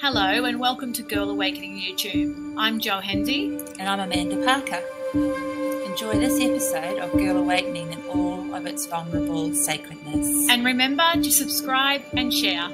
Hello and welcome to Girl Awakening YouTube. I'm Jo Hendy. And I'm Amanda Parker. Enjoy this episode of Girl Awakening in all of its vulnerable sacredness. And remember to subscribe and share.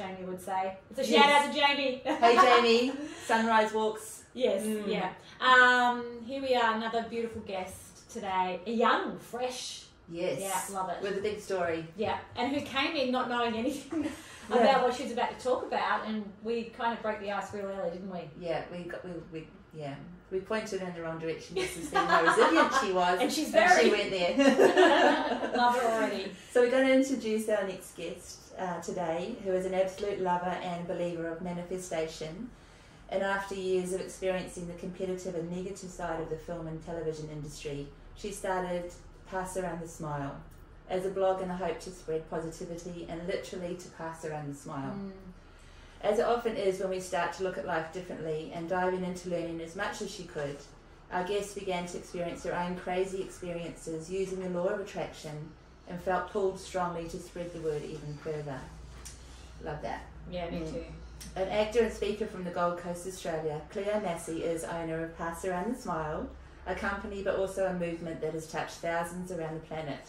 Jamie would say. It's a shout out to Jamie. Hey, Jamie. Sunrise walks. yes, Mm. yeah. Um, here we are, another beautiful guest today. A young, fresh, Yes. yeah, love it. With a big story. Yeah, and who came in not knowing anything Yeah. about what she was about to talk about, and we kind of broke the ice real early, didn't we? Yeah, we got we, we yeah. We pointed her in the wrong direction just to see how resilient she was. And she's she went there. love her already. So we're going to introduce our next guest uh, today, who is an absolute lover and believer of manifestation. And after years of experiencing the competitive and negative side of the film and television industry, she started Pass Around the Smile as a blog in a hope to spread positivity and literally to pass around the smile. Mm. As it often is when we start to look at life differently and diving into learning as much as she could, our guest began to experience her own crazy experiences using the law of attraction and felt called strongly to spread the word even further. Love that. Yeah, me Mm. too. An actor and speaker from the Gold Coast, Australia, Cleo Massey is owner of Pass Around the Smile, a company but also a movement that has touched thousands around the planet.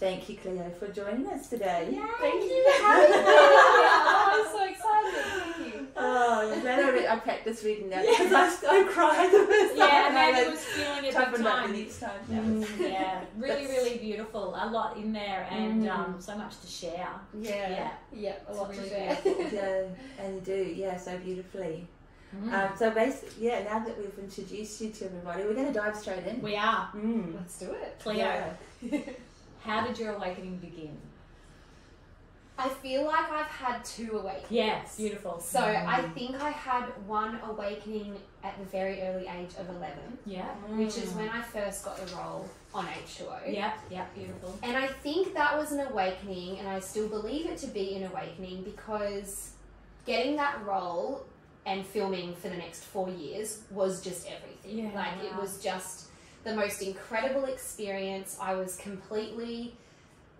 Thank you, Cleo, for joining us today. Thank you for having me. I'm so excited. Thank you. Oh, I'm glad I, re- I practiced reading that because I, I cried the first Yeah, time. Amanda I was feeling it toughened big up the time. next time. Mm, yeah, really, That's- really beautiful. A lot in there, and Mm. um, so much to share. Yeah. Yeah, Yeah, a lot really to share. Yeah, and you do, yeah, so beautifully. Mm. Um, so basically, yeah, now that we've introduced you to everybody, we're going to dive straight in. we are Mm. Let's do it. Cleo. Yeah. How did your awakening begin? I feel like I've had two awakenings. Yes, beautiful. So I mm. think I had one awakening at the very early age of 11, Yeah, which is mm. when I first got the role on H2O. yeah, yeah, beautiful. And I think that was an awakening, and I still believe it to be an awakening because getting that role and filming for the next four years was just everything. Yeah, like it was just the most incredible experience. I was completely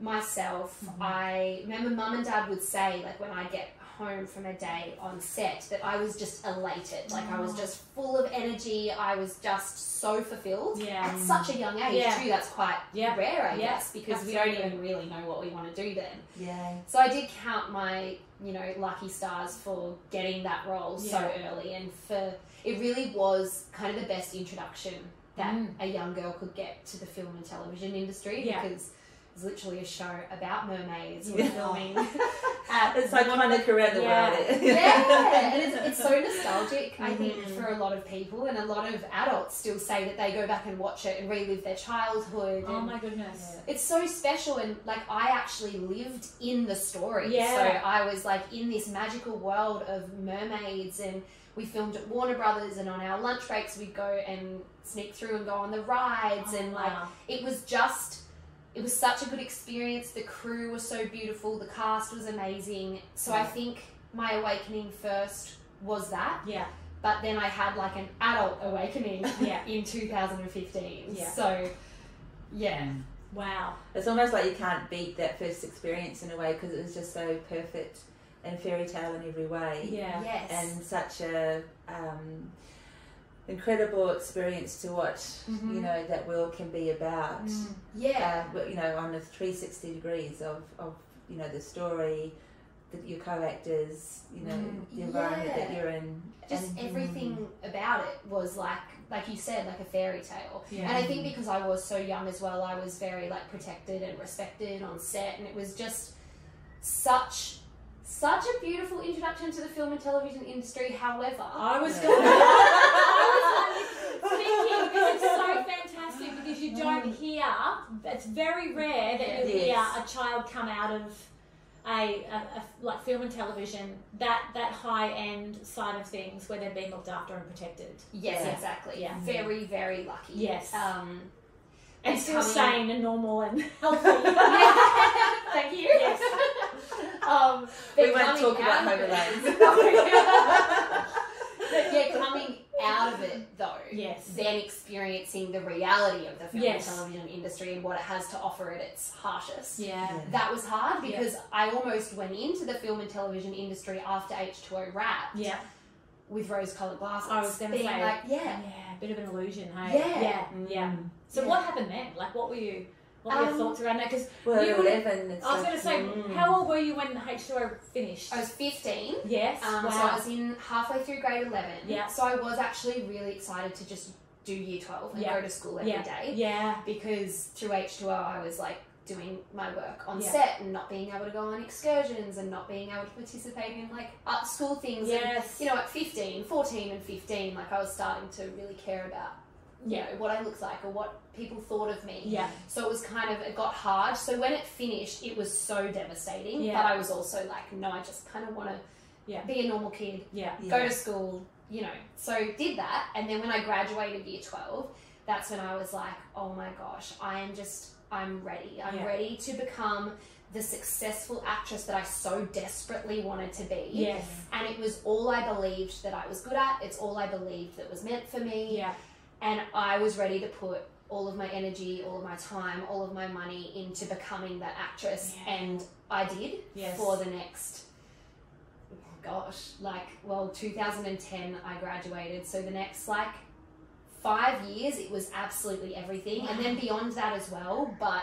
myself. Mhm. I remember mum and dad would say, like when I get home from a day on set, that I was just elated. Like I was Oh. just full of energy. I was just so fulfilled. Yeah. At such a young age Yeah. too. That's quite Yeah. rare, I guess, because we don't even really know what we want to do then. Yeah. So I did count my, you know, lucky stars for getting that role so early, and for it really was kind of the best introduction that Mm. a young girl could get to the film and television industry Yeah. because it's literally a show about mermaids. Yeah. Filming at It's like one of of around the Yeah. world. yeah, and it's, it's so nostalgic, I think, Mhm. for a lot of people, and a lot of adults still say that they go back and watch it and relive their childhood. Oh my goodness. it's so special, and like I actually lived in the story. Yeah. So I was like in this magical world of mermaids, and we filmed at Warner Brothers, and on our lunch breaks we'd go and sneak through and go on the rides, and like wow. it was just it was such a good experience. The crew was so beautiful. The cast was amazing. So i think my awakening first was that. Yeah, but then i had like an adult awakening Yeah. in 2015 Yeah. so yeah. Wow. It's almost like you can't beat that first experience in a way because it was just so perfect and fairy tale in every way. Yeah. yes And such a um, incredible experience to watch, Mhm. you know, that world can be about. Mm. yeah uh, but, you know, on the 360 degrees of, of you know, the story, the, your co-actors, you know, Mm. the environment that you're in. just and- everything about it was like like you said like a fairy tale Yeah. and i think because i was so young as well i was very like protected and respected on set and it was just such such a beautiful introduction to the film and television industry however I was Yeah. going. I was like thinking this is so fantastic because you don't hear. It's very rare that you Yes. hear a child come out of a, a, a like film and television that that high end side of things where they're being looked after and protected. Yes, Yeah. exactly. Yeah. Very, very lucky. Yes. Um, And It's still sane and normal and healthy. Thank you. Yes. Um, We but won't coming talk about out Home Alone. but yeah, coming out of it though, yes. then experiencing the reality of the film Yes. and television industry and what it has to offer at its harshest. Yeah. That was hard because I almost went into the film and television industry after H2O wrapped Yeah. with rose coloured glasses. I was gonna say- like, yeah. Yeah. A bit of an illusion, hey? Yeah. Yeah. Yeah. Mm. So Yeah. what happened then? Like, what were you? What were your Um, thoughts around that? Because Well, You at 11, I was like, going to say, mm. how old were you when H2O finished? I was 15. yes. Um, wow. So I was in halfway through grade 11. Yeah. So I was actually really excited to just do year 12 and Yeah. go to school every day yeah. because through H2O I was like doing my work on Yeah. set and not being able to go on excursions and not being able to participate in like art school things. And, Yes. you know, at 15, 14 and 15, like I was starting to really care about, you Yeah. know, what I looked like or what people thought of me. Yeah. So it was kind of, it got hard. So when it finished, it was so devastating. Yeah. But I was also like, no, I just kind of want to Yeah. be a normal kid, Yeah. Yeah. go to school, you know. So did that. And then when I graduated year 12, that's when I was like, oh my gosh, I am just, I'm ready. I'm Yeah. ready to become the successful actress that I so desperately wanted to be. Yes. And it was all I believed that I was good at. It's all I believed that was meant for me Yeah. And I was ready to put all of my energy, all of my time, all of my money into becoming that actress, Yeah. and I did Yes. for the next. oh Gosh, like well, 2010 I graduated, so the next like five years it was absolutely everything, and then beyond that as well. But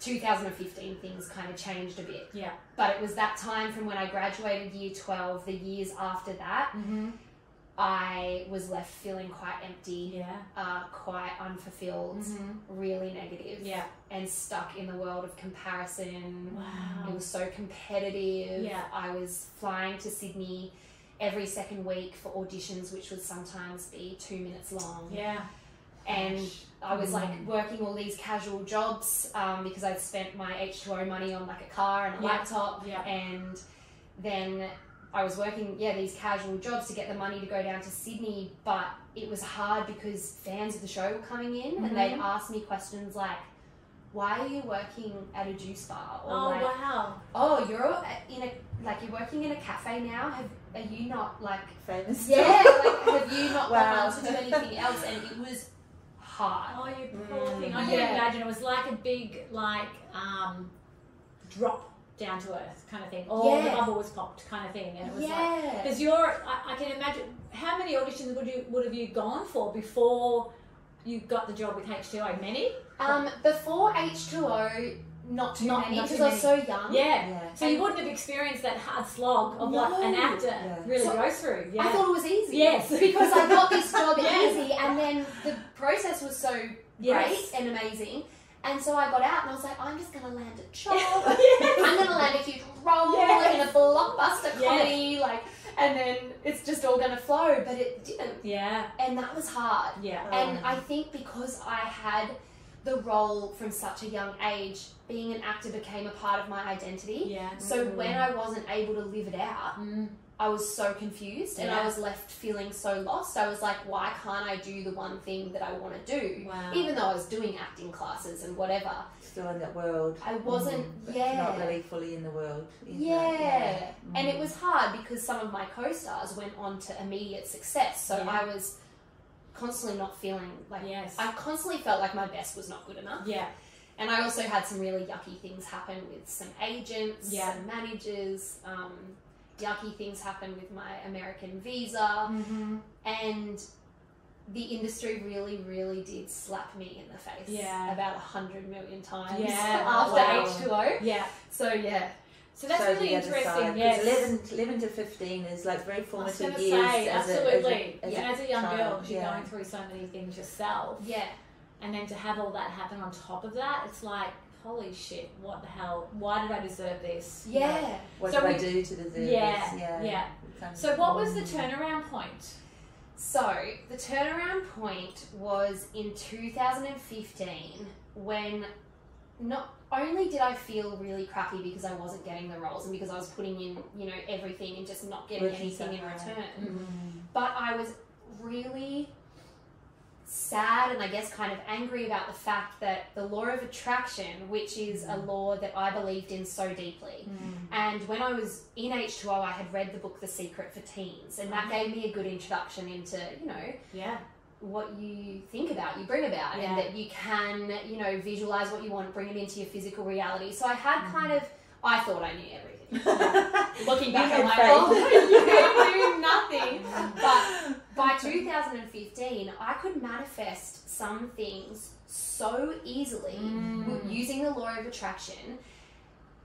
2015 things kind of changed a bit. Yeah. But it was that time from when I graduated year 12, the years after that, Mm-hmm. I was left feeling quite empty Yeah. uh, quite unfulfilled, Mm-hmm. really negative, Yeah. and stuck in the world of comparison. Wow. It was so competitive. Yeah. I was flying to Sydney every second week for auditions, which would sometimes be two minutes long. Yeah. And I was like Mm. working all these casual jobs um, because I'd spent my H2O money on like a car and a Yeah. laptop. Yeah. And then I was working, yeah, these casual jobs to get the money to go down to Sydney, but it was hard because fans of the show were coming in and they'd Mhm. ask me questions like, why are you working at a juice bar? Or Oh like, wow. oh, you're in a, like, you're working in a cafe now? Have, are you not, like, famous. yeah, like, have you not Wow. gone on to do anything else? And it was hard. Oh, you poor Mm. thing. I can Yeah. imagine it was like a big like um, drop down to earth kind of thing. Or the bubble was popped kind of thing, and it was like. Because you're, I, I can imagine how many auditions would you would have you gone for before you got the job with H2O? Many. Um, before H2O, not too Not- many because I was so young. Yeah. Yeah. So you wouldn't have experienced that hard slog of what an actor Yeah. really So goes through. Yeah. I thought it was easy. Yes. Because I got this job Yes. easy and then the process was so Yes. great and amazing. And so I got out and I was like, I'm just gonna land a job. Yes. I'm gonna land a huge role Yes. in a blockbuster Yes. comedy, like and then it's just all gonna flow, but it didn't. Yeah. And that was hard. Yeah. And Um, I think because I had the role from such a young age, being an actor became a part of my identity. Yeah. So Mm. when I wasn't able to live it out, Mm. I was so confused and Yeah. I was left feeling so lost. I was like, why can't I do the one thing that I want to do? Wow. Even though I was doing acting classes and whatever, Still in that world. I wasn't, Mm, yeah. Not really fully in the world. in that, Yeah. And it Mm. was hard because some of my co stars went on to immediate success. So Yeah. I was constantly not feeling like, Yes. I constantly felt like my best was not good enough. yeah. And I also had some really yucky things happen with some agents, Yeah. some managers. Um, yucky things happened with my American visa, Mm-hmm. and the industry really, really did slap me in the face Yeah. about a hundred million times Yeah. after Wow. H2O. Yeah. So yeah, So that's So really interesting. side, 'cause Yes. 11, 11 to 15 is like very I was formative going years. say, as a- absolutely. as a, as and a as a young girl, child, 'cause you're yeah. going through so many things yourself, yeah, and then to have all that happen on top of that, it's like, holy shit, what the hell? Why did I deserve this? You know? yeah. What So do we- I do to deserve Yeah, this? Yeah. yeah. So what was the turnaround point? So the turnaround point was in 2015 when not only did I feel really crappy because I wasn't getting the roles and because I was putting in, you know, everything and just not getting Working anything so in return, Mm. but I was really sad and I guess kind of angry about the fact that the law of attraction, which is a law that I believed in so deeply, and when I was in H2O, I had read the book The Secret for Teens, and that gave me a good introduction into, you know, Yeah. what you think about, you bring about, Yeah. and that you can, you know, visualize what you want, bring it into your physical reality. So I had Mm-hmm. kind of, I thought I knew everything. Looking back, I'm like, oh, you knew nothing. But by 2015, I could manifest some things so easily Mm. using the law of attraction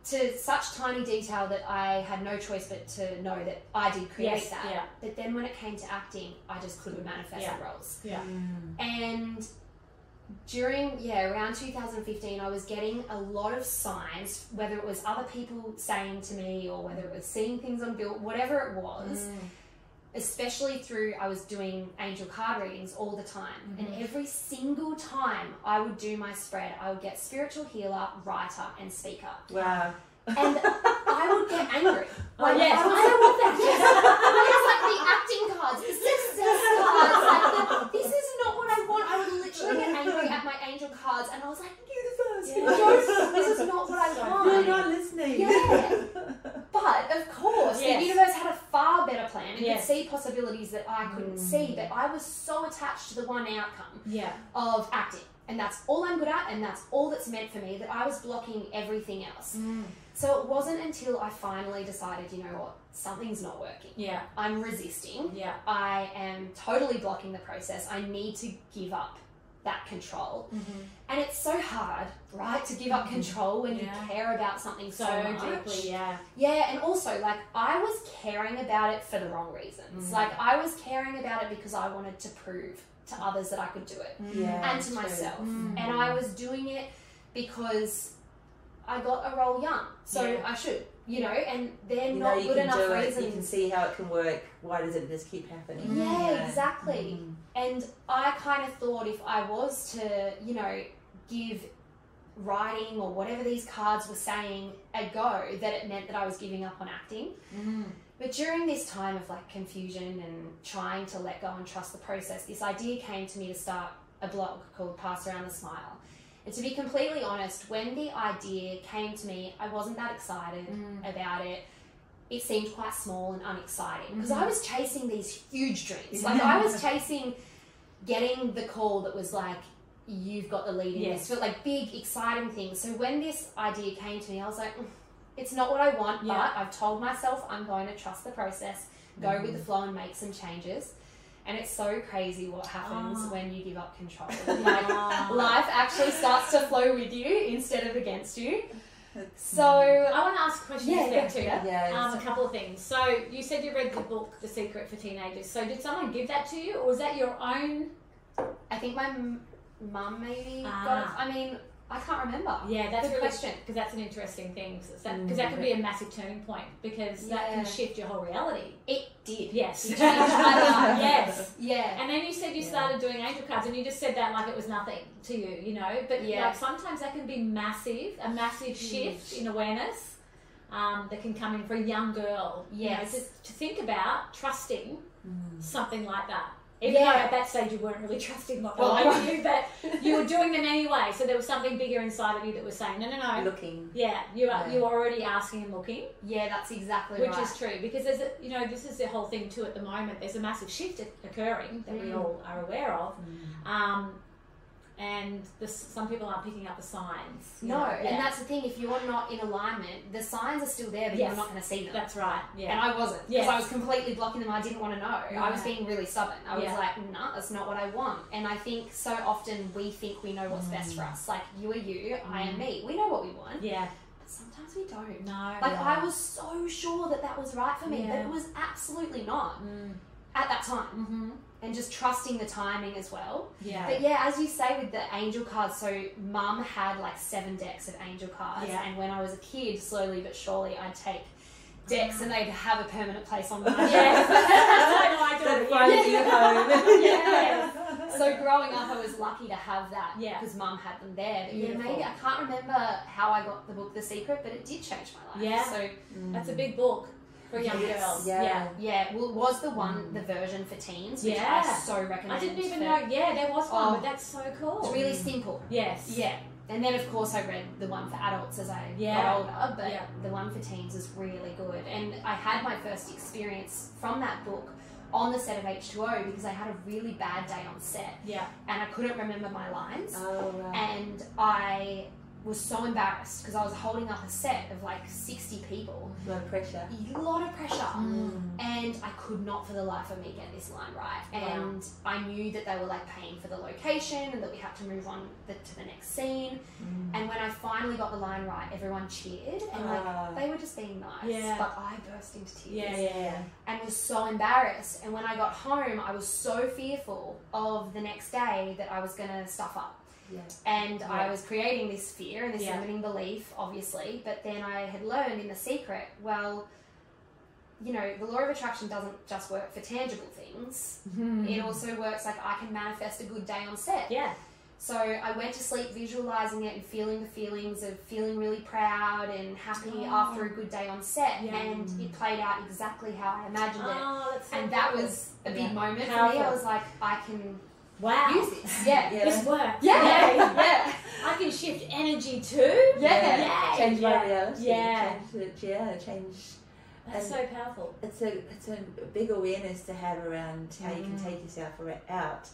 to such tiny detail that I had no choice but to know that I did create Yes, that. yeah. But then when it came to acting, I just couldn't manifest Yeah. the roles. Yeah. And during, yeah, around 2015, I was getting a lot of signs, whether it was other people saying to me or whether it was seeing things on bill, whatever it was, Mm. Especially through I was doing angel card readings all the time. Mm-hmm. And every single time I would do my spread, I would get spiritual healer, writer, and speaker. Wow. And I would get angry. Oh, yes. I don't want that. It's like the acting cards, the success cards. Like the, this is not what I want. I would literally get angry at my angel cards, and I was like, universe, Yeah. no, this is not what I want. You're not listening. Yeah. But of course, Yes. the universe had a far better plan and Yes. could see possibilities that I couldn't mm. see. But I was so attached to the one outcome Yeah. of acting, and that's all I'm good at, and that's all that's meant for me. That I was blocking everything else. Mm. So it wasn't until I finally decided, you know what, something's not working. Yeah. I'm resisting. Yeah. I am totally blocking the process. I need to give up that control. And it's so hard, right, to give up control when Yeah. you care about something so, So deeply. Yeah. Yeah, and also like I was caring about it for the wrong reasons. Mm. Like I was caring about it because I wanted to prove to others that I could do it Yeah. and to myself. Mm. And I was doing it because I got a role young, so Yeah. I should, you know. And they're You not good enough reasons. You can see how it can work. Why does it just keep happening? Yeah, exactly. Mm. And I kind of thought if I was to, you know, give writing or whatever these cards were saying a go, that it meant that I was giving up on acting. Mm-hmm. But during this time of like confusion and trying to let go and trust the process, this idea came to me to start a blog called Pass Around the Smile. And to be completely honest, when the idea came to me, I wasn't that excited mm. about it. It seemed quite small and unexciting because I mm-hmm. was chasing these huge dreams. Like I was chasing getting the call that was like, you've got the lead in Yes. this, but like big, exciting things. So when this idea came to me, I was like, "Mm, it's not what I want, Yeah. but I've told myself I'm going to trust the process, go with the mm-hmm. flow, and make some changes. And it's so crazy what happens Oh. when you give up control. Like, ah. life actually starts to flow with you instead of against you. So, I want to ask a question Yeah, to yeah, too. yeah. Yeah. Um, a couple of things. So you said you read the book The Secret for Teenagers. So did someone give that to you, or was that your own? I think my m- mum maybe got Ah. it. I mean, I can't remember. Yeah, that's really question. because that's an interesting thing. Because that, Mm. that could be a massive turning point because that can shift your whole reality. It did. Yes. It changed my life. yes. Yeah. And then you said you Yeah. started doing angel cards, and you just said that like it was nothing to you, you know. But Yeah. like sometimes that can be massive, a massive shift in awareness um, that can come in for a young girl. you know, Yes. to, to think about trusting Mm. something like that. Even Yeah. though at that stage you weren't really trusting what Well, right. you, but you were doing them anyway. So there was something bigger inside of you that was saying, no, no, no. Looking. Yeah, you are Yeah. you were already asking and looking, Yeah, that's exactly which right. is true because there's a you know this is the whole thing too at the moment. There's a massive shift occurring that we Mm. all are aware of, Mm. um, and this, some people aren't picking up the signs. No, know. and Yeah. that's the thing. If you're not in alignment, the signs are still there, but Yes. you're not going to see them. that's right. Yeah, And I wasn't because Yes. I was completely blocking them. I didn't want to know. I was being really stubborn. I was Yeah. like, nah, that's not what I want. And I think so often we think we know what's best for us. Like you are you, I am me. We know what we want, yeah, but sometimes we don't. no, Like Yeah. I was so sure that that was right for me, but it was absolutely not mm, at that time. mm-hmm. And just trusting the timing as well. yeah, But yeah, as you say with the angel cards, so mum had like seven decks of angel cards, Yeah. and when I was a kid, slowly but surely, I'd take decks ah. and they'd have a permanent place on my yes. shelf. I know, I do That it, finds yeah. Yes. so growing up, I was lucky to have that Yeah. because mum had them there. But yeah, maybe I can't remember how I got the book The Secret, but it did change my life. Yeah. So That's a big book for young Yes. girls. Yeah. yeah. yeah, well, was the one the version for teens, which Yeah. I so recommend. I didn't even know. Yeah, there was one, Oh. but that's so cool. It's really simple. yes. Yeah. And then, of course, I read the one for adults as I Yeah. got older, but Yeah. the one for teens is really good. And I had my first experience from that book on the set of H2O because I had a really bad day on set Yeah. and I couldn't remember my lines. Oh, right. And I was so embarrassed because I was holding up a set of like 60 people, A lot of pressure. a lot of pressure. Mm. And I could not for the life of me get this line right. And I knew that they were like paying for the location and that we had to move on the, to the next scene. Mm. And when I finally got the line right, everyone cheered and like Ah. they were just being nice. Yeah. But I burst into tears Yeah, yeah, yeah. and was so embarrassed. And when I got home, I was so fearful of the next day that I was going to stuff up. Yeah. And I was creating this fear and this Yeah. limiting belief, obviously. But then I had learned in The Secret, well, you know, the law of attraction doesn't just work for tangible things. Mm-hmm. It also works like I can manifest a good day on set. Yeah. So I went to sleep visualizing it and feeling the feelings of feeling really proud and happy Oh. after a good day on set. Yeah. And it played out exactly how I imagined it. Oh, that's so And that was a big Yeah. moment for me. Powerful. I was like, I can wow. use this. Yeah. Yeah. This works. Yeah. Yay. Yeah. I can shift energy too. Yeah. yeah. Change my Yeah. reality. Yeah. Change yeah, change. That's so powerful. It's a it's a big awareness to have around how you can Mm. take yourself out,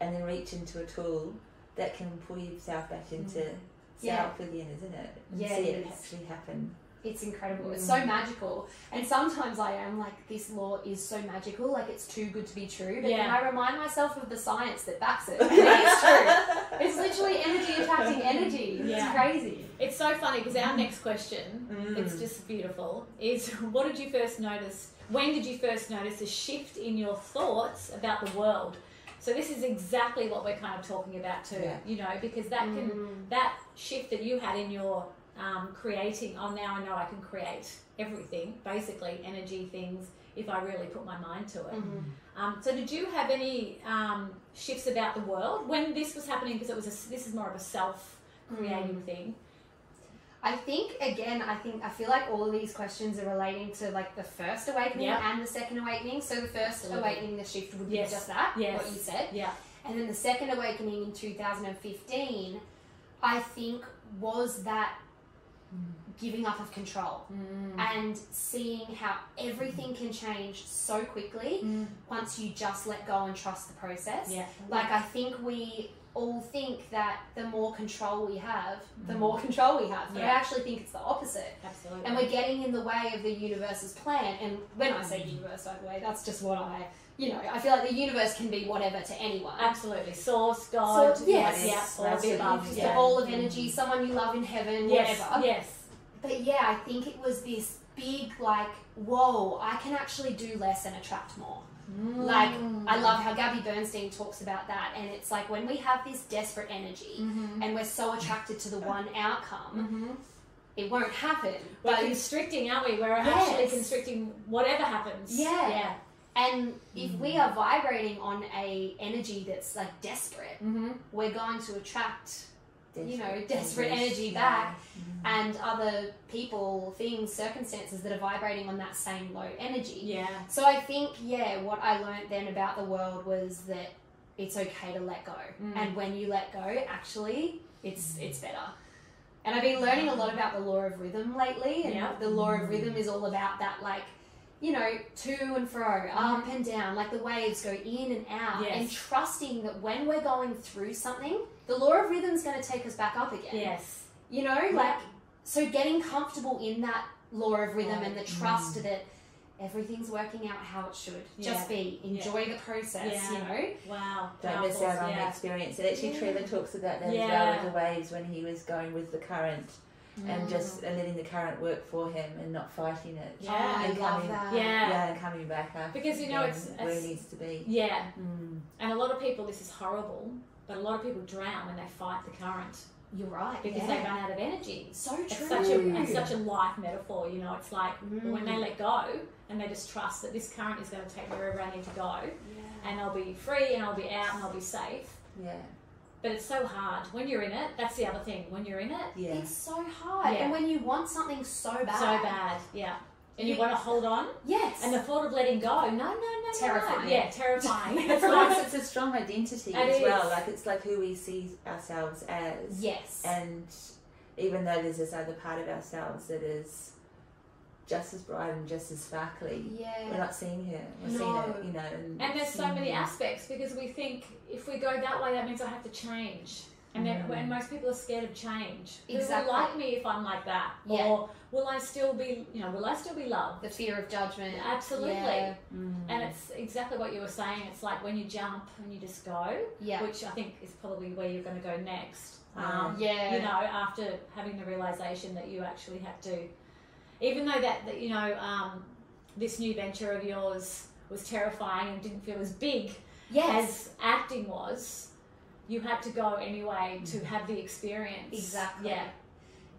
and then reach into a tool that can pull yourself back into Yeah. self again, isn't it? And Yeah, see it it actually happen. It's incredible. It's Mm. so magical. And sometimes I am like, this law is so magical, like it's too good to be true. But then I remind myself of the science that backs it. And it is true. It's literally energy attracting energy. Yeah. It's crazy. It's so funny because our next question, Mm. it's just beautiful, is what did you first notice? When did you first notice a shift in your thoughts about the world? So this is exactly what we're kind of talking about too, Yeah. you know, because that can Mm. that shift that you had in your um, creating. Oh, now I know I can create everything, basically energy things, if I really put my mind to it. Mhm. Um, so did you have any um, shifts about the world when this was happening? Because it was a, this is more of a self-creating thing. I think again, I think I feel like all of these questions are relating to like the first awakening Yeah. and the second awakening. So the first Absolutely. awakening, the shift would be Yes. just that, Yes. what you said. Yeah. And then the second awakening in 2015, I think was that giving up of control and seeing how everything can change so quickly Mm. once you just let go and trust the process. Yeah. Like I think we all think that the more control we have, the Mm. more control we have. But I actually think it's the opposite. Absolutely. And we're getting in the way of the universe's plan. And when I say universe, by the way, that's just what I, you know, I feel like the universe can be whatever to anyone. Absolutely. Source, God. So, yes. Yeah. All of the above. Yeah. a ball of energy, someone you love in heaven, Yes. whatever. Yes. But yeah, I think it was this big, like, whoa, I can actually do less and attract more. Like, I love how Gabby Bernstein talks about that. And it's like when we have this desperate energy Mm-hmm. and we're so attracted to the one outcome, Mm-hmm. it won't happen. We're But constricting, aren't we? We're Yes. actually constricting whatever happens. Yeah. Yeah. And if we are vibrating on a energy that's like desperate, Mm-hmm. we're going to attract you know, Desperate desperate energy Yeah. back. Mhm. and other people, things, circumstances that are vibrating on that same low energy. Yeah. So I think, yeah, what I learned then about the world was that it's okay to let go. Mm. And when you let go, actually, it's it's better. And I've been learning a lot about the law of rhythm lately. And Yeah. the law of rhythm is all about that, like, you know, to and fro, up mm-hmm. and down, like the waves go in and out. Yes. And trusting that when we're going through something, the law of rhythm is going to take us back up again. Yes. You know, like, so getting comfortable in that law of rhythm and the mm. trust that everything's working out how it should. Yeah. Just be, enjoy the process, Yeah. you know? Wow. Don't miss out on the experience. And actually, Yeah. Trevor talks about that Yeah. as well with the waves when he was going with the current and Mm. just letting the current work for him and not fighting it. Yeah. Oh, I And love that. Yeah. Yeah, and coming back up. Because, you know, again it's- where it's- he needs to be. Yeah. Mm. And a lot of people, this is horrible, but a lot of people drown when they fight the current. You're right. because yeah. they run out of energy. so true. It's such a it's such a life metaphor, you know. It's like when they Mm. let go and they just trust that this current is going to take me wherever I need to go, Yeah. and I'll be free and I'll be out and I'll be safe. Yeah. But it's so hard when you're in it. That's the other thing. When you're in it, Yeah. It's so hard. Yeah. And when you want something so bad. so bad, yeah. And you You- want to hold on, Yes. and the thought of letting go, no, no, no, no, Terrifying. no. Yeah, terrifying. it's like, it's a strong identity It as well. Like it's like who we see ourselves as. yes. And even though there's this other part of ourselves that is just as bright and just as sparkly, Yeah. we're not seeing her. We're No. seeing it, you know. And, And there's so many Mm. aspects because we think if we go that way, that means I have to change. And then, Mm. and most people are scared of change. Who Exactly. will like me if I'm like that? Yeah. Or will I still be, you know, will I still be loved? The fear of judgment. Absolutely. Yeah. Mm. And it's exactly what you were saying. It's like when you jump and you just go, Yeah. which I think is probably where you're going to go next. Um, Yeah. You know, after having the realization that you actually have to, even though that, that you know, um, this new venture of yours was terrifying and didn't feel as big yes. as acting was, you had to go anyway to have the experience. Exactly. Yeah.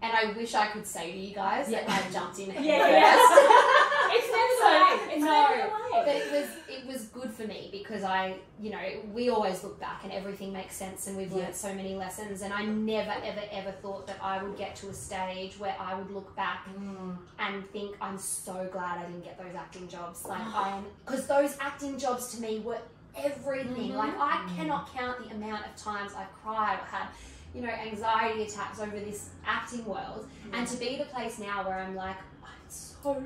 And I wish I could say to you guys that I jumped in. Yeah, yeah. It's never So. It's no, never. But it was it was good for me because I, you know, we always look back and everything makes sense and we've Yeah. learned so many lessons and I never ever ever thought that I would get to a stage where I would look back Mm. and think I'm so glad I didn't get those acting jobs. Like I am because those acting jobs to me were everything. Mhm. Like I cannot count the amount of times I cried or had, you know, anxiety attacks over this acting world. And to be the place now where I'm like, I'm so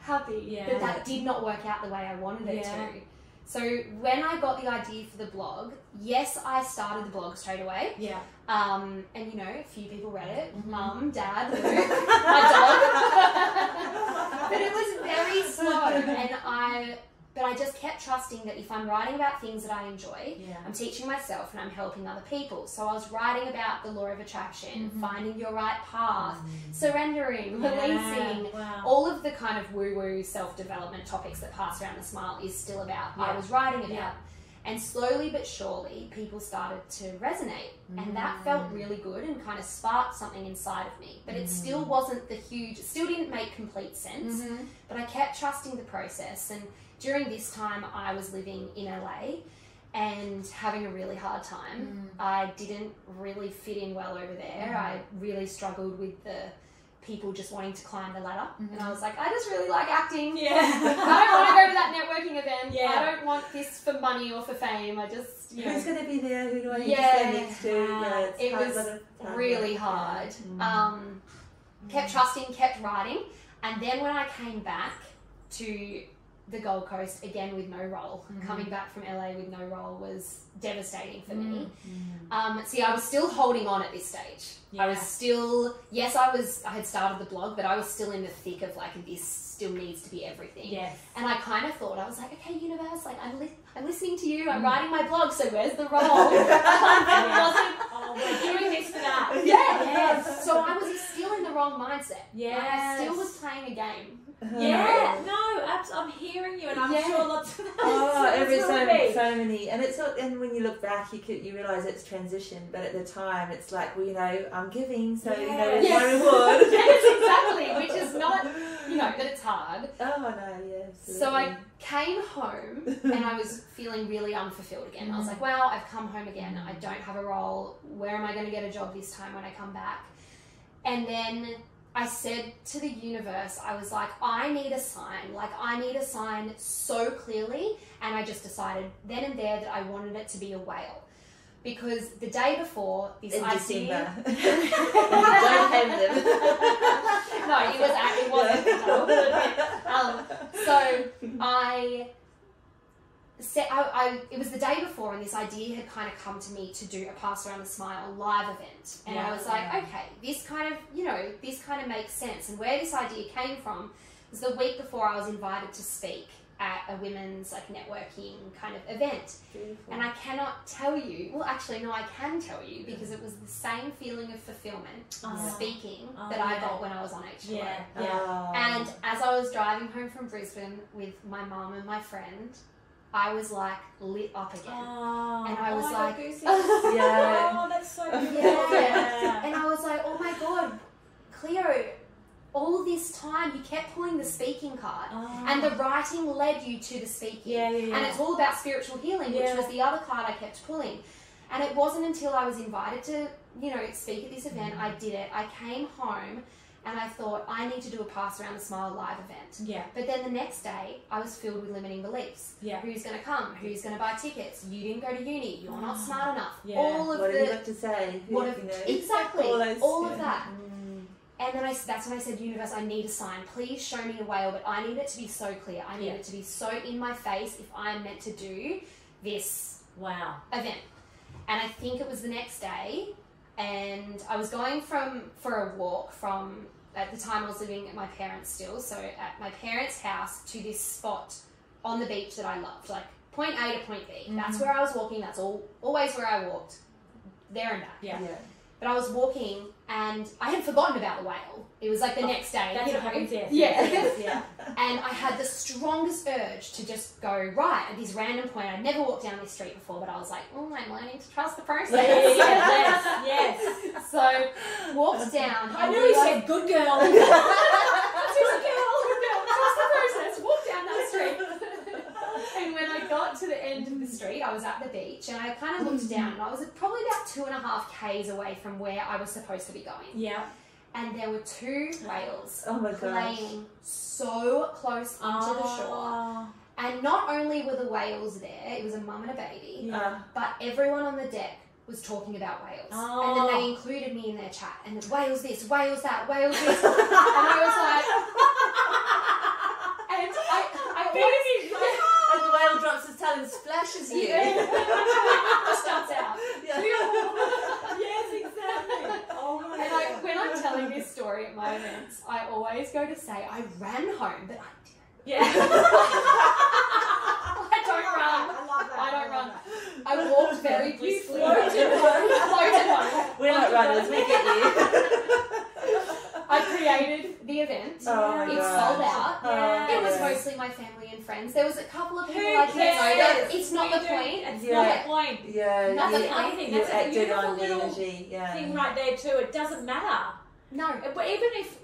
happy Yeah. that that did not work out the way I wanted it Yeah. to. So when I got the idea for the blog, yes, I started the blog straight away. Yeah. Um, and you know, a few people read it. Mhm. Mum, Dad, Luke, my dog. but it was very slow, and I. But I just kept trusting that if I'm writing about things that I enjoy, Yeah. I'm teaching myself and I'm helping other people. So I was writing about the law of attraction, Mhm. finding your right path, surrendering, releasing, Wow. all of the kind of woo woo self development topics that pass around the smile is still about, I was writing about. Yeah. And slowly but surely, people started to resonate. And that Mm. felt really good and kind of sparked something inside of me. But it still Mm. wasn't the huge, it still didn't make complete sense. Mhm. But I kept trusting the process. And during this time, I was living in LA and having a really hard time. Mm. I didn't really fit in well over there. I really struggled with the people just wanting to climb the ladder. And I was like, I just really like acting. Yeah. I don't want to go to that networking event. Yeah. I don't want this for money or for fame. I just, you know, Who's going to be there? Who do I need Yeah. to stand next to? Yeah, It was lot of hard really hard. Mm. Um, kept trusting, kept writing. And then when I came back to the Gold Coast again with no role, Mhm. coming back from LA with no role was devastating for me. Mm. Um, see, I was still holding on at this stage. I was still, yes, I was, I had started the blog, but I was still in the thick of like, this still needs to be everything. Yes. And I kind of thought, I was like, okay, universe, like, I'm, li- I'm listening to you, I'm Mm. writing my blog, so where's the role? It wasn't, Oh, we're doing this for that. yeah, Yes. So I was still in the wrong mindset. Yes. Like, I still was playing a game. Yeah. No, abs- I'm hearing you, and I'm Yeah. sure lots of Oh, others every so, so many, and it's not. And when you look back, you could, you realize it's transition. But at the time, it's like, well, you know, I'm giving, so you know, it's Yes. my reward. yes, exactly, which is not, you know, that it's hard. Oh no, yeah. So I came home and I was feeling really unfulfilled again. I was like, wow, I've come home again. I don't have a role. Where am I going to get a job this time when I come back? And then I said to the universe, I was like, I need a sign. Like, I need a sign so clearly. And I just decided then and there that I wanted it to be a whale. Because the day before, this in idea. December. don't have them. no, it was it wasn't. Admit. Um, so I said I, I it was the day before, and this idea had kind of come to me to do a pass around the smile live event, and I was like, Yeah. okay, this kind of you know this kind of makes sense. And where this idea came from was the week before I was invited to speak at a women's like networking kind of event. And I cannot tell you, well, actually, no, I can tell you because it was the same feeling of fulfillment Oh. speaking Oh, that I yeah. got when I was on H2O. Yeah. Oh. And as I was driving home from Brisbane with my mum and my friend, I was like lit up again. Oh, And I was oh, like- goosebumps. Yeah. Oh, that's so beautiful. Yeah. And I was like, oh my god, Cleo, all this time you kept pulling the speaking card. Oh. And the writing led you to the speaking. yeah, yeah, yeah. And it's all about spiritual healing, which Yeah. was the other card I kept pulling. And it wasn't until I was invited to, you know, speak at this event, mm. I did it. I came home and I thought, I need to do a Pass Around the Smile live event. yeah, But then the next day, I was filled with limiting beliefs. yeah. Who's going to come? Who's going to buy tickets? You didn't go to uni. You're not Oh. smart enough. Yeah. All of What the do you have to say? What if- you know? exactly all those- all of that. Mm. And then I, that's when I said, universe, I need a sign. Please show me a whale, but I need it to be so clear. I need Yeah. it to be so in my face if I'm meant to do this Wow. event. And I think it was the next day, and I was going from for a walk from at the time I was living at my parents still, so at my parents' house to this spot on the beach that I loved, like point A to point B. That's Mhm. where I was walking. That's all always where I walked, there and back. Yeah. Yeah. But I was walking and I had forgotten about the whale. It was like the Oh, next day. That's you what happens, yes. Yeah. yes, yeah. And I had the strongest urge to just go right at this random point. I'd never walked down this street before, but I was like, oh, I'm learning to trust the process. Yeah, yes, yes. So walked down. I knew realised- said good girl. Good girl, good girl, trust the process. Walk down that street. And when I got to the end of the street, I was at the beach and I kind of looked mm-hmm. down and I was probably about two and a half k's away from where I was supposed to be going. yeah. And there were two whales Oh my gosh. playing so close onto the shore. Oh, And not only were the whales there, it was a mum and a baby, Yeah. But everyone on the deck was talking about whales. Oh. And then they ah. included me in their chat. And the whales this, whales that, whales this. and I was like, and I, I always, and drops his tail and splashes you. just jumps out. yes, exactly. Oh my And I, when I'm telling this story at my events, I always go to say I ran home, but I didn't. Yeah. I don't run. I love that. I don't love run. that. I walked very You briskly. floated home. Floated home. We're not runners, we get you. I created the event. Oh It gosh. sold out. Yeah. It was mostly my family and friends. There was a couple of Who people I didn't know. cares? It's not the point. do- It's Yeah. not the point. Yeah, That's you, the only thing. you That's a acted beautiful on little energy. Yeah. Thing right there too. It doesn't matter. No. But even if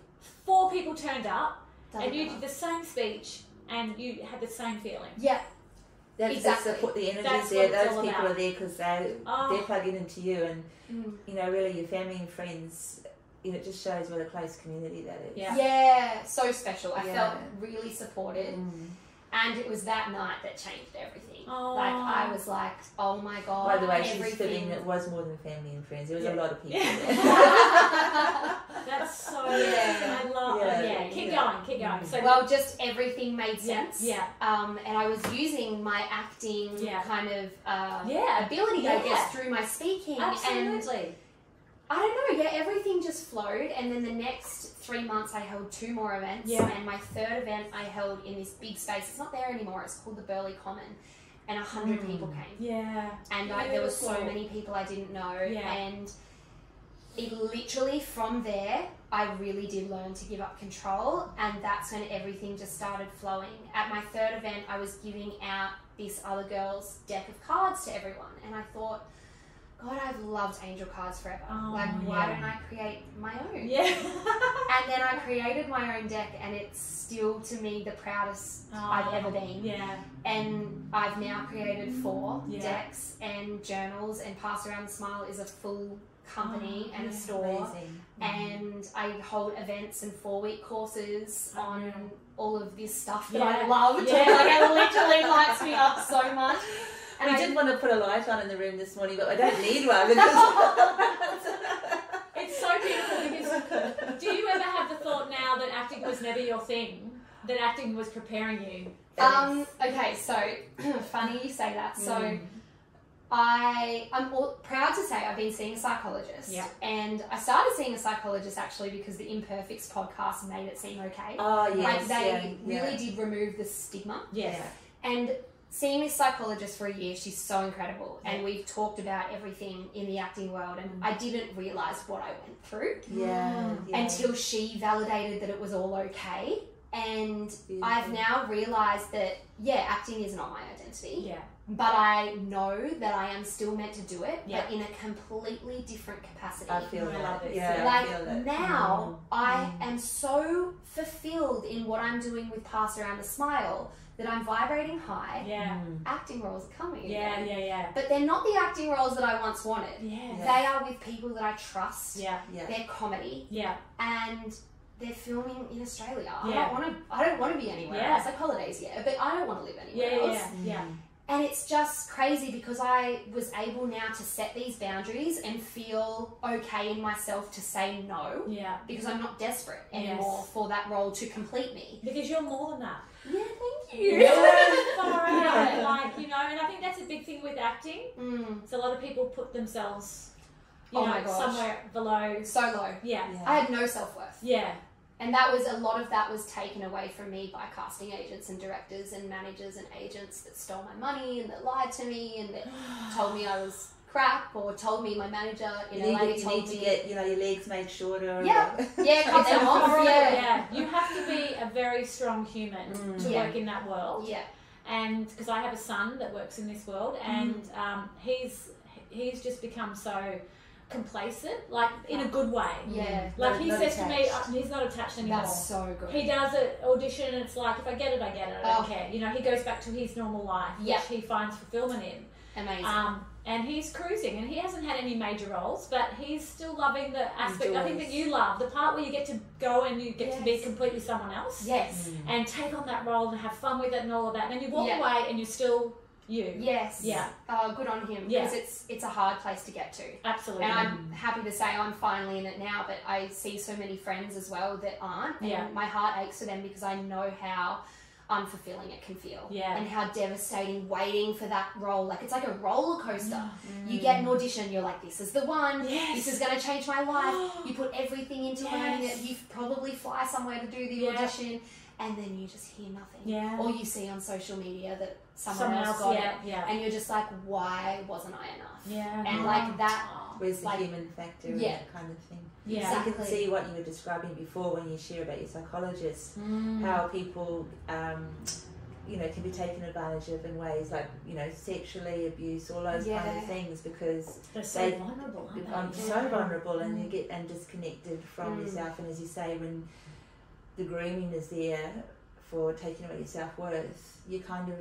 four people turned up Doesn't and you matter. did the same speech and you had the same feeling. Yeah. That's, Exactly. that's the, put the energy's That's there. Those people about. are there because they Oh. they're plugging into you, and Mm. you know, really, your family and friends. You know, it just shows what a close community that is. Yeah. Yeah. So special. I Yeah. felt really supported. Mm. And it was that night that changed everything. Oh. Like, I was like, oh my God. By the way, she's everything. feeling it was more than family and friends. There was Yeah. a lot of people. Yeah. That's so. Yeah. I love. Yeah. Yeah. Keep Yeah. going. Keep going. So well, just everything made sense. Yeah. Um, and I was using my acting Yeah. kind of uh, Yeah. ability, I guess, through my speaking. And Absolutely. I don't know, yeah, everything just flowed. And then the next three months, I held two more events. Yeah. And my third event, I held in this big space. It's not there anymore. It's called the Burleigh Common. And a hundred Mm. people came. Yeah. And I, there were so many people I didn't know. Yeah. And it literally from there, I really did learn to give up control. And that's when everything just started flowing. At my third event, I was giving out this other girl's deck of cards to everyone. And I thought, God, I've loved angel cards forever. Oh, like, why yeah. don't I create my own? Yeah. And then I created my own deck, and it's still to me the proudest I've oh, ever been. Yeah. And I've now created four Yeah. decks and journals, and Pass Around the Smile is a full company Oh, and a store. Amazing. And I hold events and four week courses oh, on all of this stuff that Yeah. I love. Yeah. like it literally lights me up so much. And we I did want to put a light on in the room this morning, but I don't need one. It's so beautiful because do you ever have the thought now that acting was never your thing? That acting was preparing you? Um, okay, so funny you say that. So Mm. I I'm all, proud to say I've been seeing a psychologist. Yeah. And I started seeing a psychologist actually because the Imperfects podcast made it seem okay. oh yes, like they yeah, really yeah. did remove the stigma. Yes. And seeing this psychologist for a year, she's so incredible. And we've talked about everything in the acting world and I didn't realise what I went through Yeah, yeah. until she validated that it was all okay. and Beautiful. I've now realized that yeah, acting is not my identity, Yeah. but I know that I am still meant to do it, Yeah. but in a completely different capacity. I feel that. love it. Yeah, I like feel that. now I Mm. am so fulfilled in what I'm doing with Pass Around the Smile that I'm vibrating high. Yeah. Mm. Acting roles are coming. Yeah. again. Yeah. Yeah. But they're not the acting roles that I once wanted. Yeah. They are with people that I trust. Yeah. Yeah. They're comedy Yeah. and they're filming in Australia. Yeah. I don't want to. I don't want to be anywhere Yeah. else. Like holidays, yeah, but I don't want to live anywhere Yeah. else. Yeah. Yeah. And it's just crazy because I was able now to set these boundaries and feel okay in myself to say no Yeah. because I'm not desperate Yes. anymore for that role to complete me. Because you're more than that. Yeah, thank out. Yeah. Like you know, and I think that's a big thing with acting. Mm, So a lot of people put themselves, you Oh know, my gosh. somewhere below. so low. Yeah. Yeah. I had no self worth. Yeah. And that was a lot of that was taken away from me by casting agents and directors and managers and agents that stole my money and that lied to me and that told me I was crap or told me my manager in You need, LA to, you told need to get you know your legs made shorter. Yeah. or- yeah cut them off yeah yeah. You have to be a very strong human Mm. to Yeah. work in that world. yeah And because I have a son that works in this world, and um, he's he's just become so complacent, like in a good way. yeah Like Not- he not says to me, uh, he's not attached anymore. that's so good He does an audition, and it's like if I get it, I get it. I don't Oh. care. You know, he goes back to his normal life, Yeah. which he finds fulfillment in. amazing Um, and he's cruising, and he hasn't had any major roles, but he's still loving the aspect. I think that you love the part where you get to go and you get to be completely someone else, yes Mm. and take on that role and have fun with it and all of that. And then you walk Yeah. away, and you're still you. yes Yeah. uh, good on him Yeah. because it's it's a hard place to get to Absolutely. and I'm happy to say I'm finally in it now, but I see so many friends as well that aren't. And Yeah. my heart aches for them because I know how unfulfilling it can feel. Yeah. And how devastating waiting for that role. Like it's like a roller coaster. Mm. You get an audition, you're like, this is the one. Yes. This is going to change my life. You put everything into learning Yes. it. You probably fly somewhere to do the Yeah. audition, and then you just hear nothing. Yeah. Or you see on social media that someone, Someone else, else, got yeah, it, yeah. and you're just like, why wasn't I enough? yeah. And like that. Where's the Like- human factor and Yeah. that kind of thing? Yeah. So you can see what you were describing before when you share about your psychologist, Mm. how people, um, you know, can be taken advantage of in ways like, you know, sexually abuse, all those kind of things because They're so they- vulnerable, aren't they? I'm Yeah. so vulnerable and you Mm. get and disconnected from Mm. yourself. And as you say, when the grooming is there for taking away your self worth, you're kind of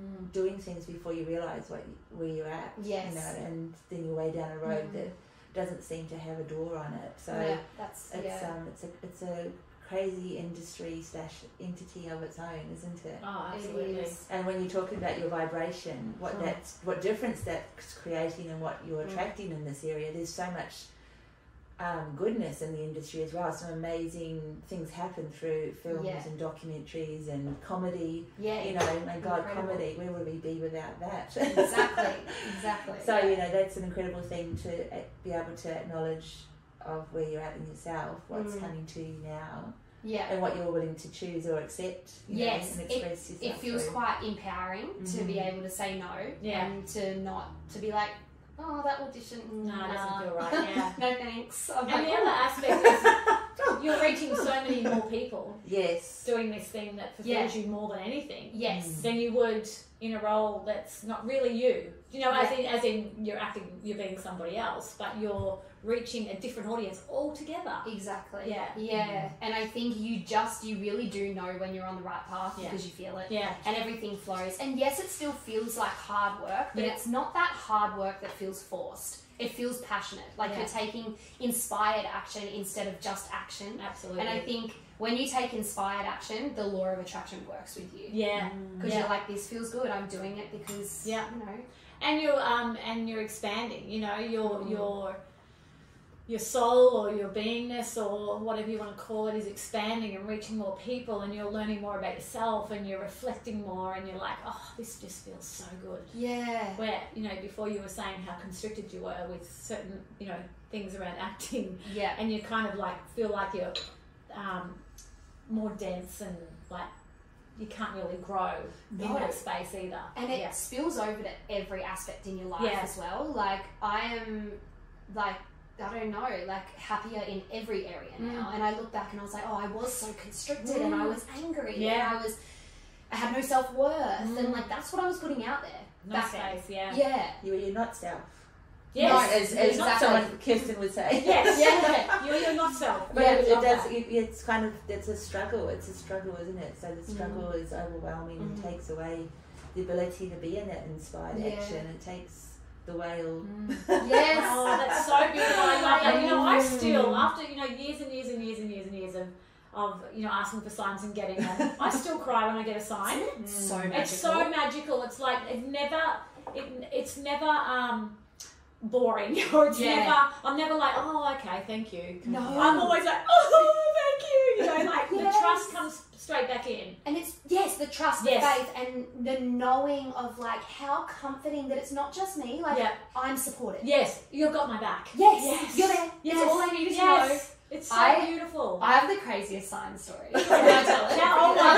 Mm. doing things before you realise what where you're at. Yes. You know, and then you're way down a road Mm. that doesn't seem to have a door on it. So yeah, that's it's yeah. um it's a it's a crazy industry slash entity of its own, isn't it? Oh, absolutely. is. And when you're talking about your vibration, what Mm. that's what difference that's creating and what you're Mm. attracting in this area, there's so much um, goodness in the industry as well. Some amazing things happen through films Yeah. and documentaries and comedy. Yeah, You know, my God, Incredible. comedy, where would we be without that? exactly, exactly. So you know that's an incredible thing to uh, be able to acknowledge of where you're at in yourself, what's Mm. coming to you now, yeah, and what you're willing to choose or accept. Yes, know, and express yourself. it feels through. quite empowering to be Mhm. able to say no Yeah. and to not to be like, oh, that audition, No, it doesn't feel right. Yeah. no thanks. I'm And like, the other "Oh." aspect is you're reaching so many more people Yes. doing this thing that fulfills Yeah. you more than anything yes, than you would in a role that's not really you. You know, as in as in you're acting, you're being somebody else, but you're reaching a different audience altogether. exactly. Yeah. yeah. And I think you just you really do know when you're on the right path Yeah. because you feel it. Yeah. and everything flows. And yes, it still feels like hard work, but Yeah. it's not that hard work that feels forced. It feels passionate, like Yeah. you're taking inspired action instead of just action. Absolutely. And I think when you take inspired action, the law of attraction works with you. yeah. Mm. Because Yeah. you're like, this feels good. I'm doing it because Yeah. you know. And you're um and you're expanding you know your Mm. your your soul or your beingness or whatever you want to call it is expanding and reaching more people and you're learning more about yourself and you're reflecting more and you're like oh this just feels so good Yeah. where you know before you were saying how constricted you were with certain you know things around acting Yeah. and you kind of like feel like you're um, more dense and like you can't really grow in No. that space either And it yeah. spills over to every aspect in your life Yeah. as well. Like I am like I don't know, like happier in every area now. And I look back and I was like, oh, I was so constricted and I was angry Yeah. and I was, I had no self worth. Mm. And like, that's what I was putting out there. No back then. space, yeah. Yeah. You were your not self. Yes. as, as not someone self. Kirsten would say. Yes. Yeah. You're, you're not self. But Yeah, it, it does. It, it's kind of it's a struggle. It's a struggle, isn't it? So Mm. the struggle is overwhelming and Mhm. takes away the ability to be in that inspired Yeah. action. It takes the whale. Yes. Oh, that's so beautiful. I love that. You know, I Mm. still, after, you know, years and years and years and years and years of, of you know, asking for signs and getting them, I still cry when I get a sign. So Mm. magical. It's so magical. It's like, it never, it, it's never, um, boring or it's Yeah. never I'm never like oh okay thank you No. I'm always like oh thank you you know like Yes. the trust comes straight back in And it's yes, the trust, the faith, and the knowing of like how comforting that it's not just me. Like yeah I'm supported. yes you've got my back Yes, Yes. you're there. yes That's all I need needed to know it's so I- beautiful. I have the craziest sign story. Can I tell it? Yeah, oh my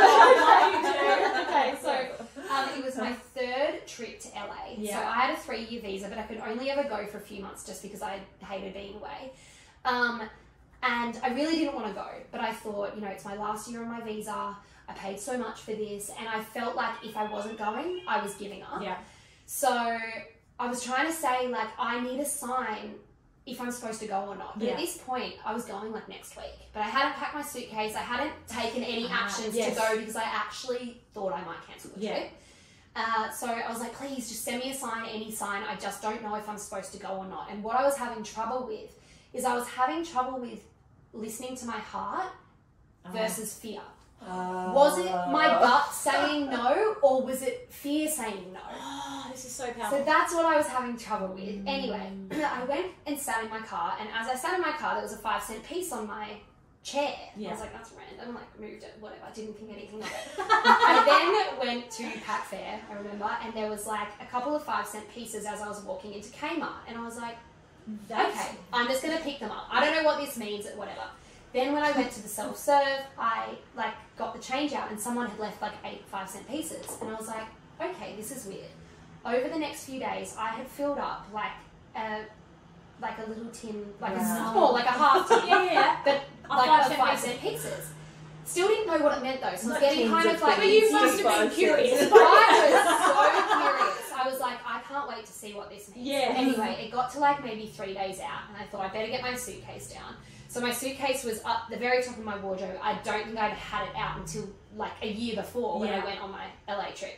God, you do? okay, so um, it was my third trip to LA. So I had a three-year visa, but I could only ever go for a few months just because I hated being away. Um, and I really didn't want to go, but I thought, you know, it's my last year on my visa. I paid so much for this, and I felt like if I wasn't going, I was giving up. yeah So I was trying to say, like, I need a sign if I'm supposed to go or not. But Yeah. at this point, I was going like next week. But I hadn't packed my suitcase. I hadn't taken any Ah, actions yes. to go because I actually thought I might cancel the Yeah. trip. Uh, so I was like, please just send me a sign, any sign. I just don't know if I'm supposed to go or not. And what I was having trouble with is I was having trouble with listening to my heart Uh-huh. versus fear. Uh, Was it my butt saying no, or was it fear saying no? oh this is so powerful So that's what I was having trouble with. Mm. Anyway, I went and sat in my car, and as I sat in my car, there was a five cent piece on my chair. Yeah. I was like, that's random. Like, moved it, whatever. I didn't think anything of it. I then went to Pack Fair, I remember, and there was like a couple of five cent pieces as I was walking into Kmart, and I was like, That's- okay, I'm just gonna pick them up. I don't know what this means, or whatever. Then when I went to the self serve, I like got the change out, and someone had left like eight five cent pieces, and I was like, okay, this is weird. Over the next few days, I had filled up like a like a little tin, like a small, like a half tin, yeah yeah but A like five a cent five piece. cent pieces. Still didn't know what it meant though, so I was getting kind of of like. but you must have been curious. I was so curious. I was like, I can't wait to see what this means. Yeah. Anyway, it got to like maybe three days out, and I thought I better get my suitcase down. So my suitcase was up the very top of my wardrobe. I don't think I'd had it out until like a year before when Yeah. I went on my LA trip.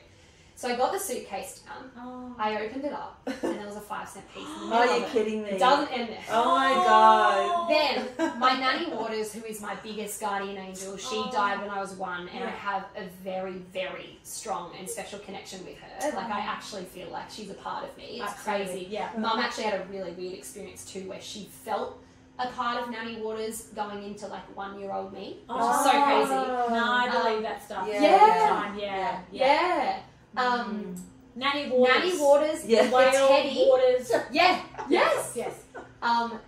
So I got the suitcase down. oh. I opened it up, and there was a five cent piece. Are you kidding me? Doesn't end there. Oh my god. Then my nanny Waters, who is my biggest guardian angel, she Oh. died when I was one, and I have a very, very strong and special connection with her. Oh. Like I actually feel like she's a part of me. It's Absolutely, crazy. yeah Mum actually had a really weird experience too, where she felt a part of Nanny Waters going into like one year old me, which is so Oh. crazy. no I believe Um, that stuff yeah. Yeah. Time, yeah yeah, Yeah. Um, Nanny Waters Nanny Waters, Yeah. the Whale teddy. Waters Yeah. Yes. yes Um,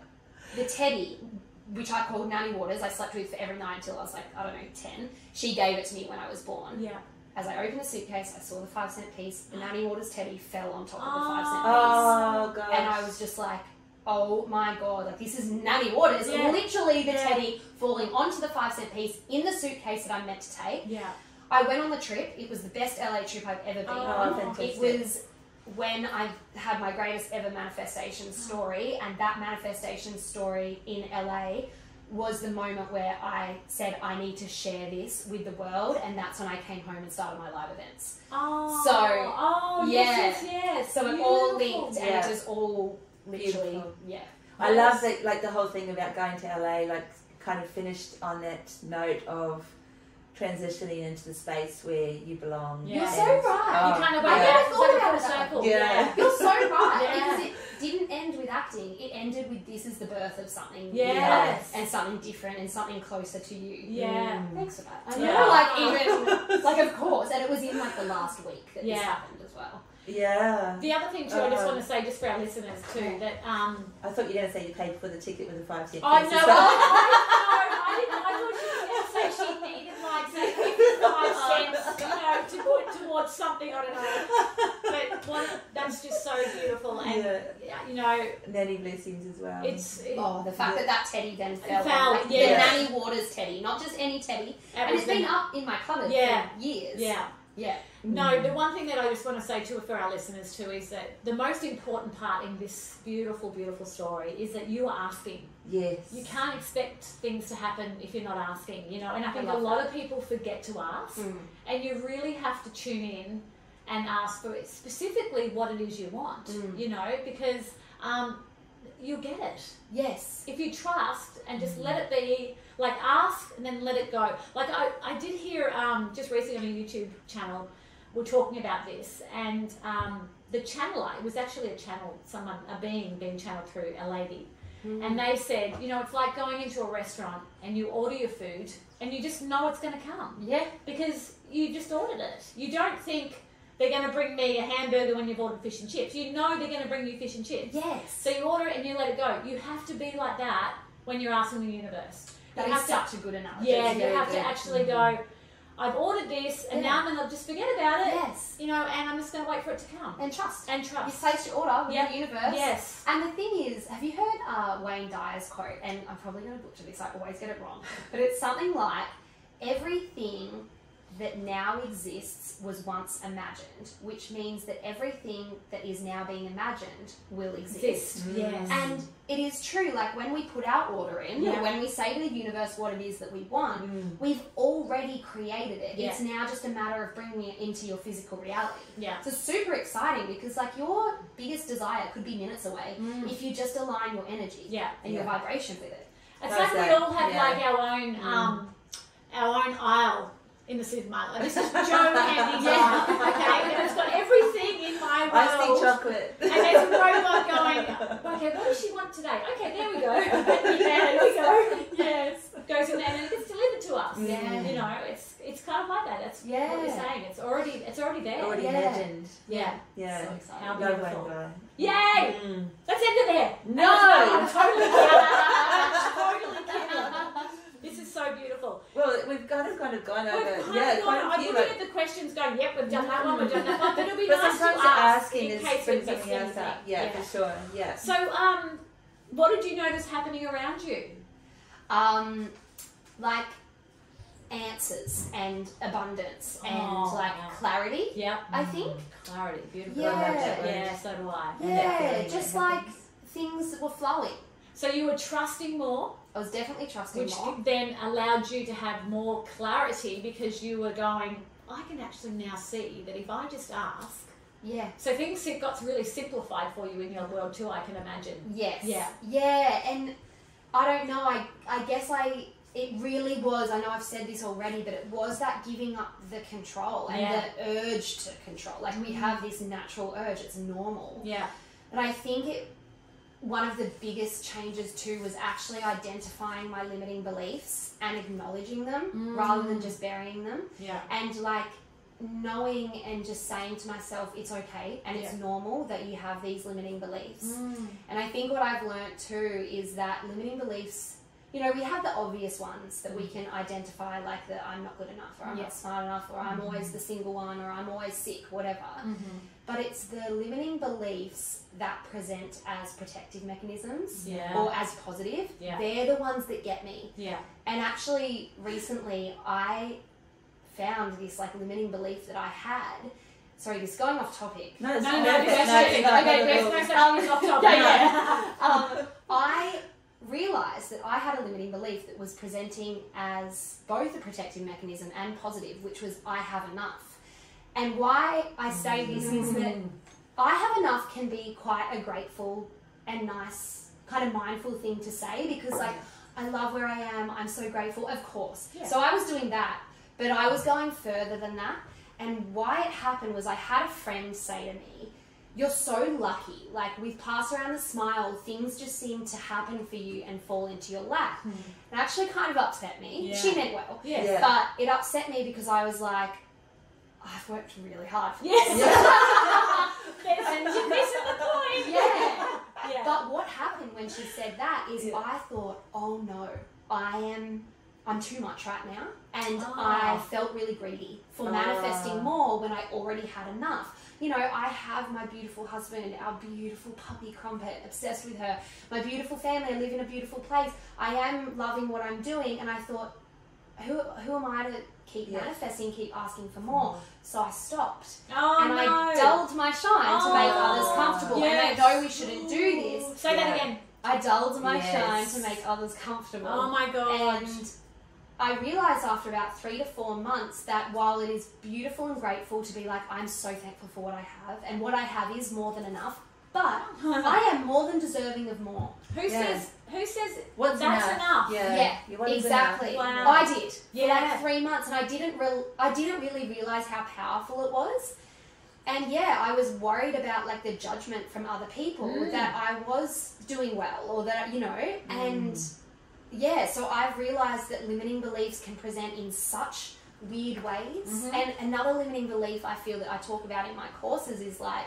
the teddy, which I called Nanny Waters, I slept with for every night until I was like, I don't know, 10. She gave it to me when I was born. yeah As I opened the suitcase, I saw the five cent piece. The Nanny Waters teddy fell on top of the five cent Oh god. piece. And I was just like, oh my god, like this is Nanny Waters. Yeah. Literally the Yeah. teddy falling onto the five cent piece in the suitcase that I'm meant to take. yeah I went on the trip. It was the best LA trip I've ever been Oh, on. It was when I had my greatest ever manifestation story, and that manifestation story in LA was the moment where I said I need to share this with the world, and that's when I came home and started my live events. oh So, oh yes yeah. yes yes So it all linked, and Yeah. it was all literally, Beautiful. yeah. I love that, like the whole thing about going to LA, like kind of finished on that note of transitioning into the space where you belong. Yeah. You're so And- right. you Oh, kind of I never yeah, thought about a it circle Yeah. You're so right Yeah. because it didn't end with acting. It ended with this is the birth of something new yes and something different and something closer to you. yeah Mm. Thanks for that. I Yeah. know, like even like of course, and it was in like the last week that Yeah. this happened as well. Yeah. The other thing too, I just Uh, want to say, just for our listeners too, that um, I thought you were going to say you paid for the ticket with a five cent. I piece know, as I, well. I, I, didn't, I thought she was going to say she needed like say fifty-five cents, you know, to put towards something. I don't know, but one, that's just so beautiful, and Yeah. you know, Nanny blessings as well. it's it, Oh, the fact that that teddy then fell. Fell, like, yeah. The Nanny Waters teddy, not just any teddy. it And it's been the- up in my cupboard Yeah. for years. yeah. Yeah. No, the one thing that I just want to say to for our listeners too is that the most important part in this beautiful, beautiful story is that you are asking. yes. You can't expect things to happen if you're not asking, you know. And I think a love lot of people forget to ask, Mm. and you really have to tune in and ask for it specifically what it is you want, Mm. you know, because um, you'll get it Yes. if you trust and just let it be like ask and then let it go like i, I did hear um, just recently on a youtube channel we're talking about this and um, the channeler it was actually a channel someone a being being channeled through a lady and they said you know it's like going into a restaurant and you order your food and you just know it's going to come Yeah. because you just ordered it you don't think they're going to bring me a hamburger when you've ordered fish and chips you know they're going to bring you fish and chips Yes. so you order it and you let it go. You have to be like that when you're asking the universe. That you is such a good to, analogy. yeah, you have to actually go. I've ordered this, and Yeah. now I'm gonna just forget about it. Yes. You know, and I'm just gonna wait for it to come And trust. and trust. You placed your order with Yep. the universe. Yes. And the thing is, have you heard uh, Wayne Dyer's quote? And I'm probably going to butcher this, I always get it wrong. But it's something like everything that now exists was once imagined, which means that everything that is now being imagined will exist. Exist. Mm. Yes. And it is true, like when we put our order in, Yeah. or when we say to the universe what it is that we want, Mm. we've already created it. Yeah. It's now just a matter of bringing it into your physical reality. yeah. So super exciting because like your biggest desire could be minutes away Mm. if you just align your energy Yeah. and your vibration with it. It's How's like we all have Yeah. like our own Mm. um, our own aisle in the supermarket. Like, This is Joe handing out, okay, and it's got everything in my world. tea chocolate. And there's a robot going, okay, what does she want today? Okay, there we go. yeah, there we go. Yes. Goes in there and it gets delivered to us. Yeah. You know, it's it's kind of like that. That's what you're saying. It's already it's already there. Already Yeah. imagined. Yeah. Yeah. So exciting. How Love beautiful. Wayne Yay! Mm. Let's end it there. No! I'm totally kidding. I'm totally kidding. This is so beautiful. Well, we've kind of kind of gone over. We've kind yeah, of gone, quite a I'm looking Like, at the questions going, yep, we've done that one, we've done that one. But it'll be but nice sometimes to ask asking in case bring we've missed something else anything. up. Yeah, for sure. Yeah. So, um, what did you notice happening around you? Um, like answers and abundance and Oh, like wow. clarity. Yep. I think. Clarity, beautiful. Yeah. I love that word. Yeah, so do I. And Yeah, just like happens. things were flowing. So you were trusting more, I was definitely trusting which more. then allowed you to have more clarity because you were going, I can actually now see that if I just ask. Yeah. So things have got really simplified for you in your world too, I can imagine. Yes. Yeah. Yeah, and I don't know. I I guess I it really was. I know I've said this already, but it was that giving up the control and Yeah. the urge to control. Like we have mm. this natural urge. It's normal. Yeah. But I think it one of the biggest changes too was actually identifying my limiting beliefs and acknowledging them Mm. rather than just burying them Yeah. and like knowing and just saying to myself it's okay and it's normal that you have these limiting beliefs Mm. and I think what I've learned too is that limiting beliefs, you know, we have the obvious ones that we can identify, like that I'm not good enough, or I'm Yeah. not smart enough, or I'm always the single one, or I'm always sick, whatever. Mm-hmm. But it's the limiting beliefs that present as protective mechanisms Yeah. or as positive. Yeah. They're the ones that get me. Yeah. And actually, recently, I found this like limiting belief that I had. Sorry, this is going off topic. No, it's No, not. no, No, no, it's that's not. it. It's not. Okay, Not there's no such thing as off topic. Yeah, um, I realised that I had a limiting belief that was presenting as both a protective mechanism and positive, which was I have enough. And why I say this is that I have enough can be quite a grateful and nice, kind of mindful thing to say because, like, I love where I am, I'm so grateful, of course. Yeah. So I was doing that, but I was going further than that. And why it happened was I had a friend say to me, You're so lucky. Like, with Pass Around the Smile, things just seem to happen for you and fall into your lap. Hmm. It actually kind of upset me. Yeah. She meant well. Yes. Yeah. But it upset me because I was like, I've worked really hard for Yes. There's you're missing the point. Yeah. Yeah. But what happened when she said that is Yeah. I thought, oh no, I am I'm too much right now, and Ah. I felt really greedy for Ah. manifesting more when I already had enough. You know, I have my beautiful husband, our beautiful puppy Crumpet, obsessed with her, my beautiful family, I live in a beautiful place. I am loving what I'm doing, and I thought, who, who am I to keep Yeah. manifesting, keep asking for more? So I stopped Oh and no. I dulled my shine to make Oh, others comfortable. yes. And I know we shouldn't do this. Say that again. I dulled my Yes. shine to make others comfortable. Oh my god. and I realized after about three to four months that while it is beautiful and grateful to be like, I'm so thankful for what I have, and what I have is more than enough, but I am more than deserving of more. who Yeah. says? Who says? What's That's enough. Yeah, Yeah, Yeah, what is exactly. Wow. I did for Yeah. like three months, and I didn't real I didn't really realize how powerful it was. And yeah, I was worried about like the judgment from other people Mm. that I was doing well, or that you know, and yeah, so I've realized that limiting beliefs can present in such weird ways. Mhm. And another limiting belief I feel that I talk about in my courses is like,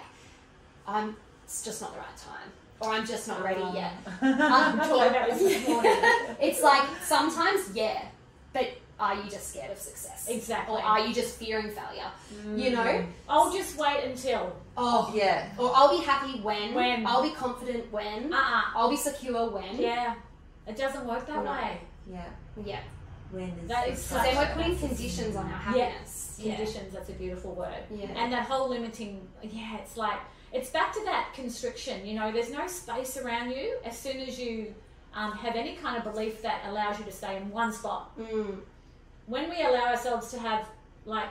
I'm it's just not the right time, or I'm just not ready yet. Um, I'm talking about this this morning. It's like sometimes, yeah, but are you just scared of success? Exactly. Or are you just fearing failure? You know? I'll just wait until. Oh, Yeah. or I'll be happy when. When. I'll be confident when. Uh uh I'll be secure when. Yeah. It doesn't work that No. way. Yeah. Yeah. When is That the is So then we're putting conditions on our Yeah. happiness. Yeah. Conditions, that's a beautiful word. Yeah. And that whole limiting, yeah, it's like, it's back to that constriction. You know, there's no space around you as soon as you um, have any kind of belief that allows you to stay in one spot. Mm. When we allow ourselves to have, like,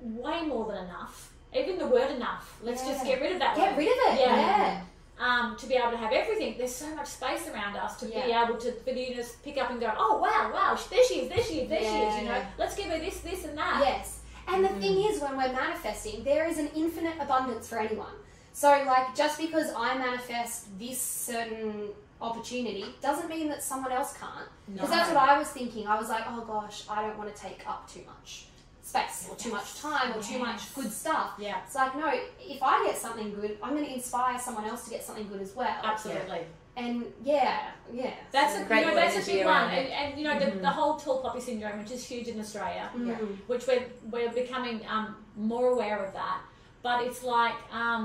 way more than enough, even the word enough, let's just get rid of that Get word. rid of it. Yeah. Yeah. um, to be able to have everything. There's so much space around us to be able to for you to pick up and go, oh wow, wow, there she is, there she is, there she is. You know, let's give her this, this, and that. Yes. And the thing is, when we're manifesting, there is an infinite abundance for anyone. So, like, just because I manifest this certain opportunity doesn't mean that someone else can't. Because that's what I was thinking. I was like, oh gosh, I don't want to take up too much space or too much time or too much good stuff. Yeah, It's like, no, if I get something good, I'm going to inspire someone else to get something good as well. absolutely. And yeah, yeah. That's So a great you know that's a big one, and, and you know the, Mhm. the whole tall poppy syndrome, which is huge in Australia, Mm. which we're we're becoming um, more aware of that. But it's like um,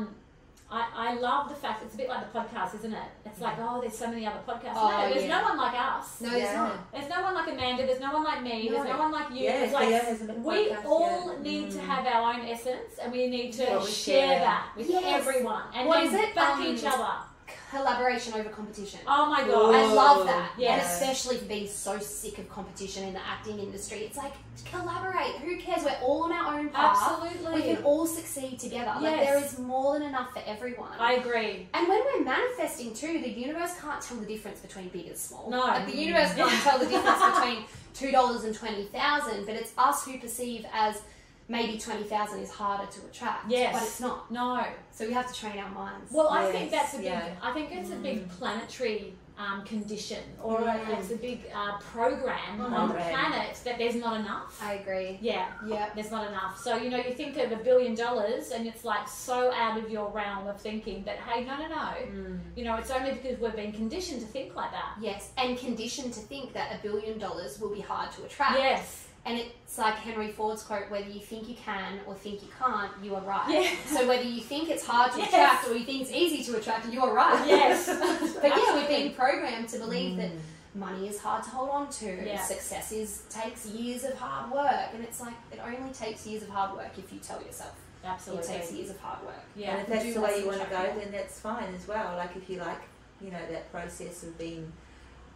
I, I love the fact it's a bit like the podcast, isn't it? It's like oh, there's so many other podcasts. Oh, no, there's yeah. no one like us. No, there's Yeah. not. There's no one like Amanda. There's no one like me. There's No. no one like you. Yeah, It's like Theo has a little we podcast, all yeah. need to Mm. have our own essence, and we need to What we share share. that with Yes. everyone and What then is it? back Um, each other. Collaboration over competition. Oh my god! I love that. Yeah. And especially for being so sick of competition in the acting industry. It's like, collaborate. Who cares? We're all on our own path. Absolutely. We can all succeed together. Like, there is more than enough for everyone. I agree. and when we're manifesting too, the universe can't tell the difference between big and small. No. Like, the universe can't tell the difference between $2 and 20000 but it's us who perceive as maybe 20000 is harder to attract. Yes. But it's not. No. So we have to train our minds. Well, I think that's a big. yeah. I think it's a big planetary um, condition, or Mm. it's a big uh, program Mhm. on the planet that there's not enough. I agree. yeah, Yeah. there's not enough. So you know, you think of a billion dollars, and it's like so out of your realm of thinking that hey, no, no, no. Mm. You know, it's only because we've been conditioned to think like that. Yes, and conditioned to think that a billion dollars will be hard to attract. Yes. And it's like Henry Ford's quote whether you think you can or think you can't, you are right. Yeah. So whether you think it's hard to Yes. attract or you think it's easy to attract, you are right. Yes. but yeah, we've been programmed to believe that Mm. money is hard to hold on to. Yeah. Success is takes years of hard work. And it's like it only takes years of hard work if you tell yourself Absolutely. it takes years of hard work. Yeah. And if that's the way you want to go, then that's fine as well. Like if you like, you know, that process of being,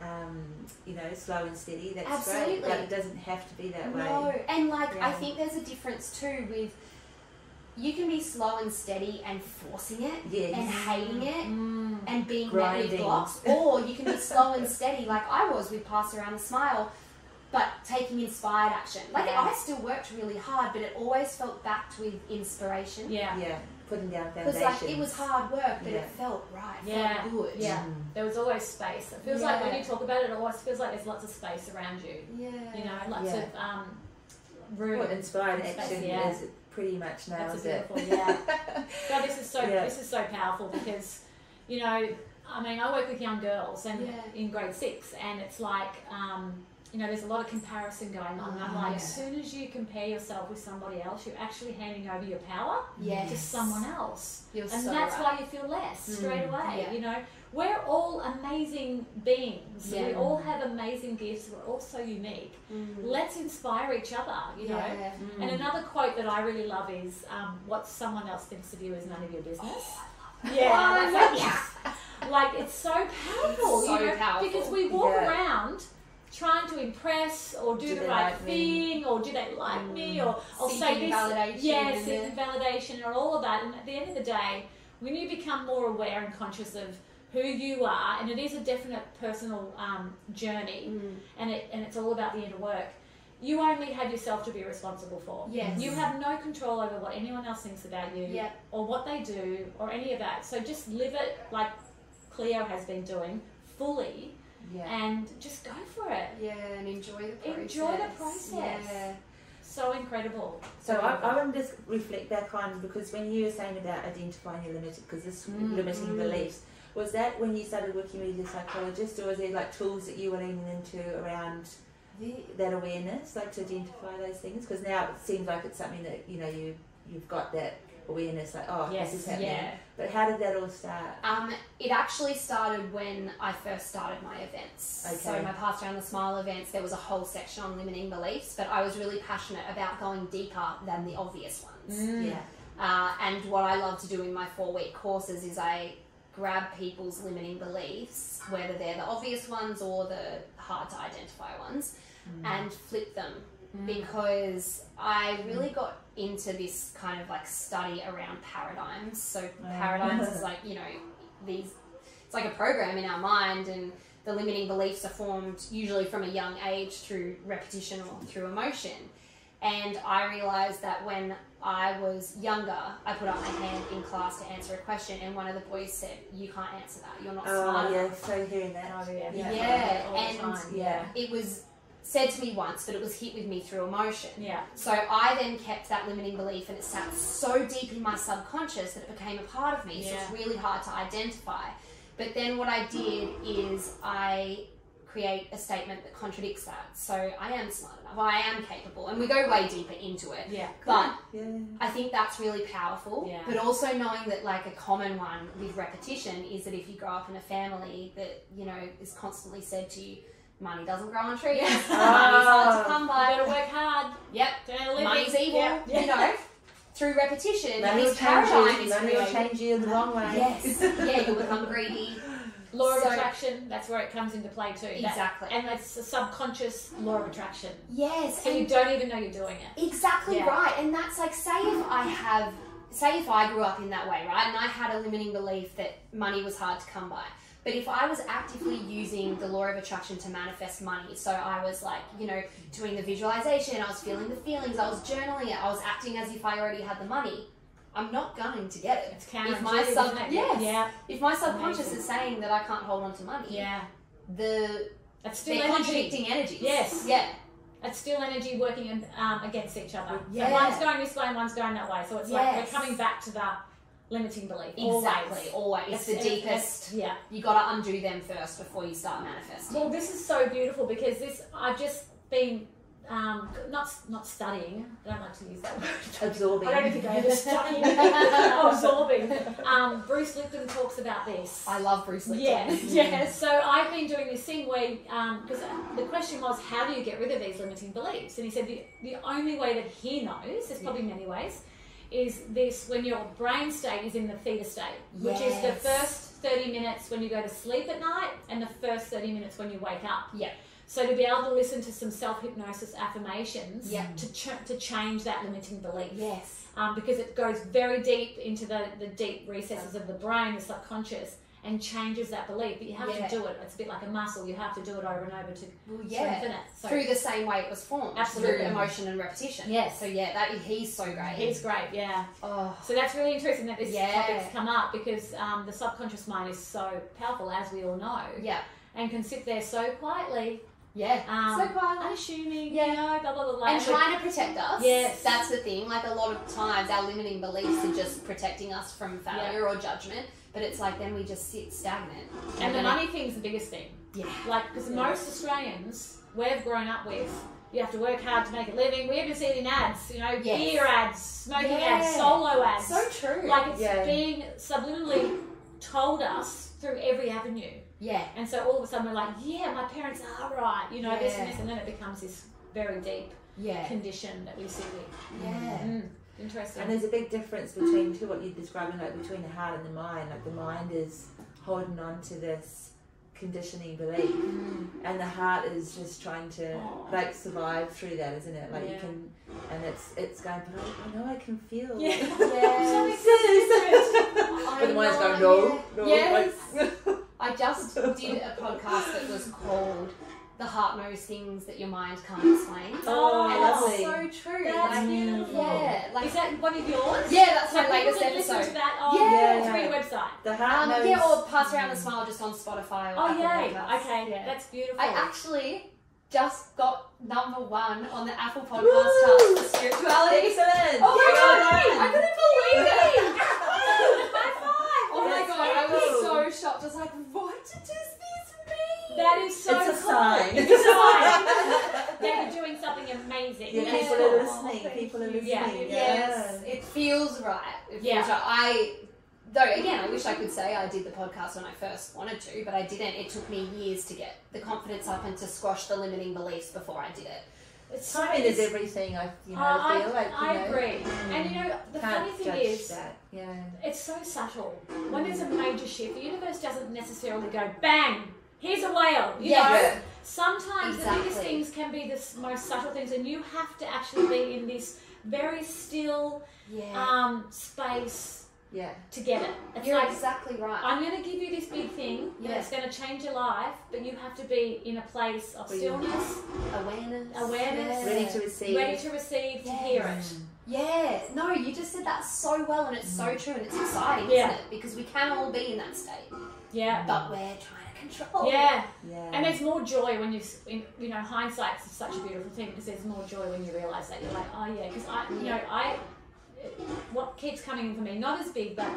um, you know, slow and steady, that's Absolutely. great. But it doesn't have to be that way. No, way. and like I think there's a difference too with you can be slow and steady and forcing it Yes. and hating it Mm. and being met with blocks, or you can be slow and steady like I was with Pass Around the Smile, but taking inspired action. Like Yeah. I still worked really hard, but it always felt backed with inspiration. Yeah. Yeah, putting down foundations. Because like it was hard work, but Yeah. it felt right, Yeah. felt good. Yeah. Mm. There was always space. It feels like when you talk about it, it always feels like there's lots of space around you. Yeah. You know, lots Yeah. of um, room. What inspired Space, action yeah. is pretty much That's nails a it. yeah. God, this is so Yeah. this is so powerful because, you know, I mean, I work with young girls and Yeah. in grade six, and it's like um, you know, there's a lot of comparison going on. I'm like, yeah. as soon as you compare yourself with somebody else, you're actually handing over your power Yes. to someone else. You're and so that's right. why you feel less straight away. Yeah. You know, we're all amazing beings. We all have amazing gifts. We're all so unique. Mm. Let's inspire each other. You know. Yeah. And another quote that I really love is, um, "What someone else thinks of you is none of your business." yeah, Oh, yes. like, like it's so powerful. So you know, powerful. because we walk Yeah. around trying to impress or do, Do the right like me? thing or do they like me or I'll say this validation yeah seeking validation or all of that and at the end of the day when you become more aware and conscious of who you are and it is a definite personal um, journey Mm. and it and it's all about the inner work you only have yourself to be responsible for Yes. you have no control over what anyone else thinks about you Yeah. or what they do or any of that so just live it like cleo has been doing fully Yeah. and just go for it Yeah, and enjoy the process. Enjoy the process. Yeah. so incredible So I, I want to just reflect back on because when you were saying about identifying your limited, because this Mm, limiting mm. beliefs, was that when you started working with your psychologist, or was there like tools that you were leaning into around The- that awareness, like to identify those things? Because now it seems like it's something that you know you you've got that awareness, like oh yes this is happening. yeah But how did that all start? Um, it actually started when I first started my events. So Okay. my Pass Around the Smile events, there was a whole section on limiting beliefs, but I was really passionate about going deeper than the obvious ones. Mm. Yeah. Uh, and what I love to do in my four week courses is I grab people's limiting beliefs, whether they're the obvious ones or the hard to identify ones, and flip them because I really got into this kind of like study around paradigms. So paradigms is like, you know, these it's like a program in our mind and the limiting beliefs are formed usually from a young age through repetition or through emotion. And I realized that when I was younger, I put up my hand in class to answer a question, and one of the boys said, "You can't answer that. You're not smart Oh yeah, so hearing that. Oh, yeah. Yeah. Yeah, and- Yeah. It was said to me once, but it was hit with me through emotion. yeah So I then kept that limiting belief, and it sat so deep in my subconscious that it became a part of me. So it's really hard to identify. But then what I did is I create a statement that contradicts that. So I am smart enough. I am capable, and we go way deeper into it. yeah But Yeah. I think that's really powerful. Yeah. But also knowing that like a common one with repetition is that if you grow up in a family that, you know, is constantly said to you, money doesn't grow on trees, money's hard to oh. come you by. gotta work hard Yep. to earn a living. Money's evil, yeah. you know. Through repetition, Money will this change paradigm you. is Money will change you the wrong way. Yes. yeah, you'll become greedy. law of So- attraction that's where it comes into play too That- Exactly. and that's a subconscious law of attraction Yes. so you don't even know you're doing it Exactly Yeah. right. And that's like, say if I have, say if I grew up in that way, right? And I had a limiting belief that money was hard to come by. But if I was actively using the law of attraction to manifest money, so I was like, you know, doing the visualization, I was feeling the feelings, I was journaling it, I was acting as if I already had the money, I'm not going to get it. it's If my sub, yes, yeah if my subconscious Amazing. is saying that I can't hold on to money, yeah the it's still they're energy contradicting energies. Yes. Yeah. it's still energy working um, against each other. Yeah. So one's going this way and one's going that way. So it's like we're coming back to the limiting belief. Exactly. Always. Always. It's the It's- deepest. Yeah. You gotta undo them first before you start manifesting. Well, this is so beautiful because this I've just been um, not not studying. I don't like to use that word. Absorbing. I don't think I ever studying. absorbing. Um, Bruce Lipton talks about this. I love Bruce Lipton. Yes, yes. So I've been doing this thing where, because the question was, how do you get rid of these limiting beliefs? And he said the, the only way that he knows, there's probably many ways, is this when your brain state is in the theta state, which is the first 30 minutes when you go to sleep at night and the first 30 minutes when you wake up. Yeah. So to be able to listen to some self hypnosis affirmations Yeah. to ch- to change that limiting belief Yes. um, because it goes very deep into the, the deep recesses of the brain, the subconscious, and changes that belief. But you have Yeah. to do it. It's a bit like a muscle. You have to do it over and over to Well, strengthen it. So Through the same way it was formed. Absolutely. Through emotion and repetition. Yes. So yeah, that he's so great. He's great, yeah. oh. So that's really interesting that this Yeah. topic's come up because um, the subconscious mind is so powerful, as we all know, Yeah. and can sit there so quietly Yeah. Um, so quiet. unassuming, Yeah. you know, blah, blah, blah, blah. and trying to protect us. Yes. That's the thing. Like a lot of times, our limiting beliefs are just protecting us from failure or judgment. But it's like then we just sit stagnant. And the then money thing's the biggest thing. Yeah. Like, because Yeah. most Australians, we've grown up with, you have to work hard to make a living. We even see it in ads, you know, Yes. beer ads, smoking Yeah. ads, solo ads. So true. like, it's Yeah. being subliminally told us through every avenue. yeah. And so all of a sudden we're like, yeah, my parents are right, you know, this and this. And then it becomes this very deep Yeah. condition that we see with. Yeah. Mm, interesting. And there's a big difference between to what you're describing, like between the heart and the mind. Like the mind is holding on to this conditioning belief, Mm. and the heart is just trying to like survive through that, isn't it? Like you can, and it's it's going, but I, I know I can feel. Yeah. Yes. but the mind's going no, no. Yes. like- I just did a podcast that was called "The Heart Knows Things That Your Mind Can't Explain," Oh, and lovely. it's so true. That's like, beautiful. yeah, like Is that one of yours? yeah, that's So my latest can listen episode. to that on Yeah. through your website. the heart Um, knows. yeah, or pass around the smile just on Spotify or Oh Apple yay! Podcasts. Okay, Yeah. that's beautiful. I actually just got number one on the Apple Podcast chart for spirituality. Excellent. Oh my Well god! done. I couldn't believe it! High five! Oh my That's god, I was cool. so shocked. I was like, That is so It's a cool. sign. It's a sign that you're doing something amazing. Yeah, people cool. are listening. People are listening. Yeah. Yes, it feels right. It feels Yeah. right. I, though, again, I wish I could say I did the podcast when I first wanted to, but I didn't. It took me years to get the confidence up and to squash the limiting beliefs before I did it. It's so Timing is everything. I you know Uh, I, feel like you I know, agree. And you know, the funny thing judge is, that. Yeah. it's so subtle. When there's a major shift, the universe doesn't necessarily go bang. Here's a whale. You Yes. know, Yeah. sometimes the biggest things can be the most subtle things, and you have to actually be in this very still Yeah. um, space Yeah. to get it. It's You're like exactly right. I'm going to give you this big thing Yeah. that's going to change your life, but you have to be in a place of stillness, Awareness. Awareness. Ready to receive. ready to receive, to hear it. Yeah, no, you just said that so well, and it's so true, and it's exciting, isn't it? Because we can all be in that state, Yeah. but we're trying control. Yeah. Yeah. And there's more joy when you, you know, hindsight's such a beautiful thing because there's more joy when you realise that you're like, oh yeah, because I, you know, I, what keeps coming in for me, not as big, but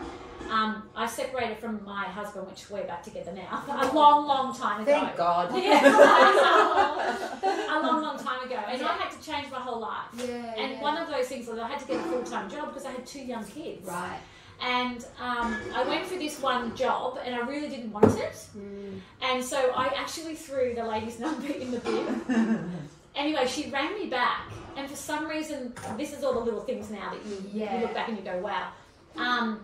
um, I separated from my husband, which we're back together now, a long, long time ago. Thank God. Yeah, a long, long time ago, and I had to change my whole life. Yeah. And one of those things was I had to get a full time job because I had two young kids. Right. And um, I went for this one job and I really didn't want it. And so I actually threw the lady's number in the bin. anyway, she rang me back. And for some reason, this is all the little things now that you, Yeah. you look back and you go, wow. Um,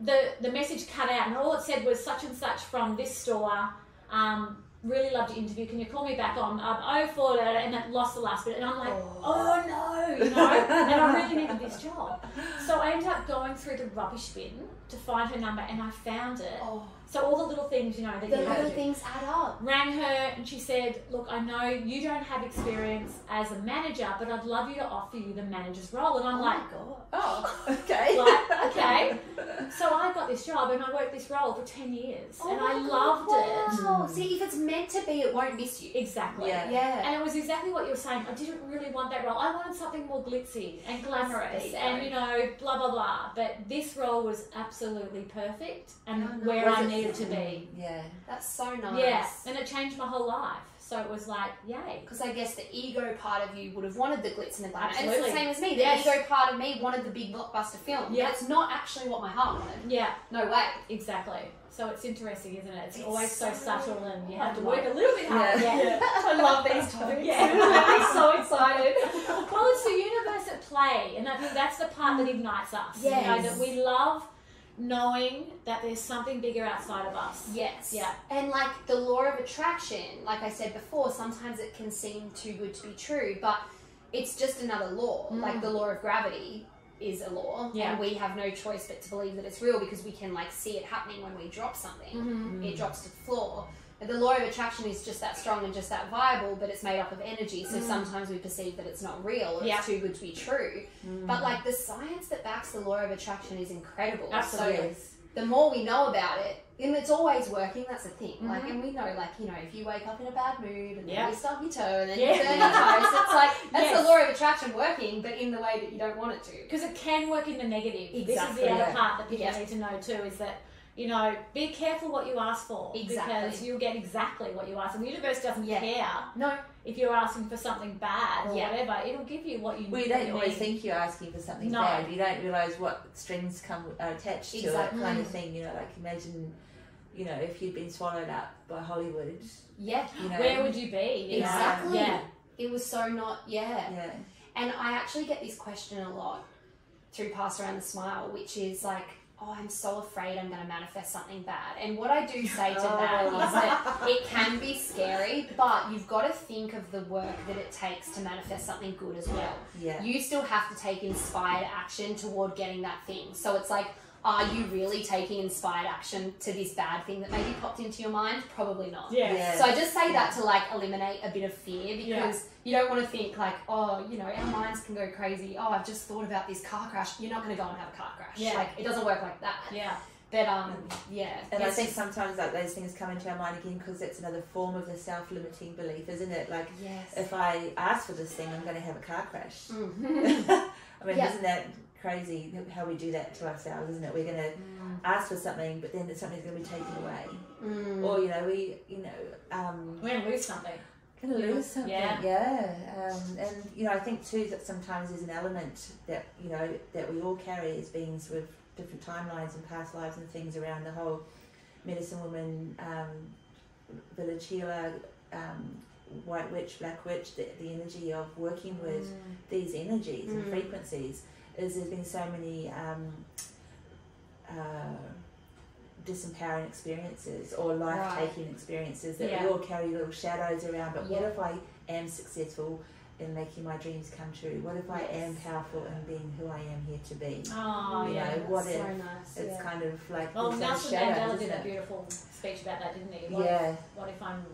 the, the message cut out, and all it said was such and such from this store. Um, really loved your interview. Can you call me back on um, 04? And it lost the last bit. And I'm like, oh, no, you know? and I really needed this job. So I ended up going through the rubbish bin to find her number, and I found it. Oh, So all the little things, you know, that the little things add up. Rang her and she said, Look, I know you don't have experience as a manager, but I'd love you to offer you the manager's role. And I'm like, Oh, okay. like, okay. So I got this job and I worked this role for 10 years and I loved it. Wow. Hmm. See, if it's meant to be, it won't miss you. Exactly. Yeah. Yeah. And it was exactly what you were saying. I didn't really want that role. I wanted something more glitzy and glamorous There and, you know, blah, blah, blah. But this role was absolutely perfect and Oh, no. where Was I it- needed to be. Yeah. That's so nice. Yeah. And it changed my whole life. So it was like, yay. Because I guess the ego part of you would have wanted the glitz and the glamour. And it's Absolutely. the same as me. The Yes. ego part of me wanted the big blockbuster film. Yeah. But it's not actually what my heart wanted. Yeah. No way. Exactly. So it's interesting, isn't it? It's, It's always so, so subtle and you have to work a little bit hard. Yeah. Yeah. I love these topics. Yeah. I'm so excited. Well, it's the universe at play, and I think that's the part that ignites us. You know, that we love knowing that there's something bigger outside of us. Yes. Yeah. And like the law of attraction, like I said before, sometimes it can seem too good to be true, but it's just another law. Mm. Like the law of gravity is a law, Yeah. and we have no choice but to believe that it's real because we can like see it happening when we drop something. Mm-hmm. It drops to the floor. The law of attraction is just that strong and just that viable, but it's made up of energy. So sometimes we perceive that it's not real or Mm. Yeah. it's too good to be true. But like the science that backs the law of attraction is incredible. Absolutely. So the more we know about it, and it's always working. That's the thing. Like, Mhm. and we know, like, you know, if you wake up in a bad mood and Yeah. then you stub your toe and then Yeah. you turn your toes, it's like that's Yes. the law of attraction working, but in the way that you don't want it to. Because it can work in the negative. This is the other part that people Yeah. need to know too is that, you know, be careful what you ask for. Exactly. Because you'll get exactly what you ask. And the universe doesn't Yeah. care No, if you're asking for something bad or Yeah. whatever. It'll give you what you Well, you don't always need. think you're asking for something No. bad. You don't realise what strings come are attached to that kind of thing. You know, like imagine, you know, if you'd been swallowed up by Hollywood. yeah, You know, Where would you be? you know? exactly. Yeah. It was so not, yeah. yeah, And I actually get this question a lot through Pass Around the Smile, which is like, oh, I'm so afraid I'm going to manifest something bad. And what I do say to that Oh. that it can be scary, but you've got to think of the work that it takes to manifest something good as well. yeah. You still have to take inspired action toward getting that thing. So it's like, are you really taking inspired action to this bad thing that maybe popped into your mind? Probably not. Yeah. Yeah. So I just say that to like eliminate a bit of fear because Yeah. you don't want to think like, oh, you know, our minds can go crazy. Oh, I've just thought about this car crash. You're not going to go and have a car crash. Yeah. Like it doesn't work like that. Yeah. But um, yeah. And I think sometimes like those things come into our mind again because it's another form of the self-limiting belief, isn't it? Like yes. if I ask for this thing, I'm going to have a car crash. Mm. I mean, Yeah. isn't that crazy how we do that to ourselves? Isn't it? We're going to ask for something, but then something's going to be taken away, Mm. or you know, we, you know, um, We're going to lose something. Gonna lose something. Yeah. Yeah. Um, and you know, I think too that sometimes there's an element that you know that we all carry as being sort of different timelines and past lives and things around the whole medicine woman, um, village healer, um, white witch, black witch. The, the energy of working with these energies and Mm. frequencies is there's been so many. Um, uh, disempowering experiences or life taking experiences that Yeah. we all carry little shadows around. But what if I am successful in making my dreams come true? What if I am powerful in being who I am here to be? Oh, You yeah. know, what so nice. It's yeah. kind of like Well, Nelson Mandela did a beautiful speech about that, didn't he? What, Yeah. if, what if I'm,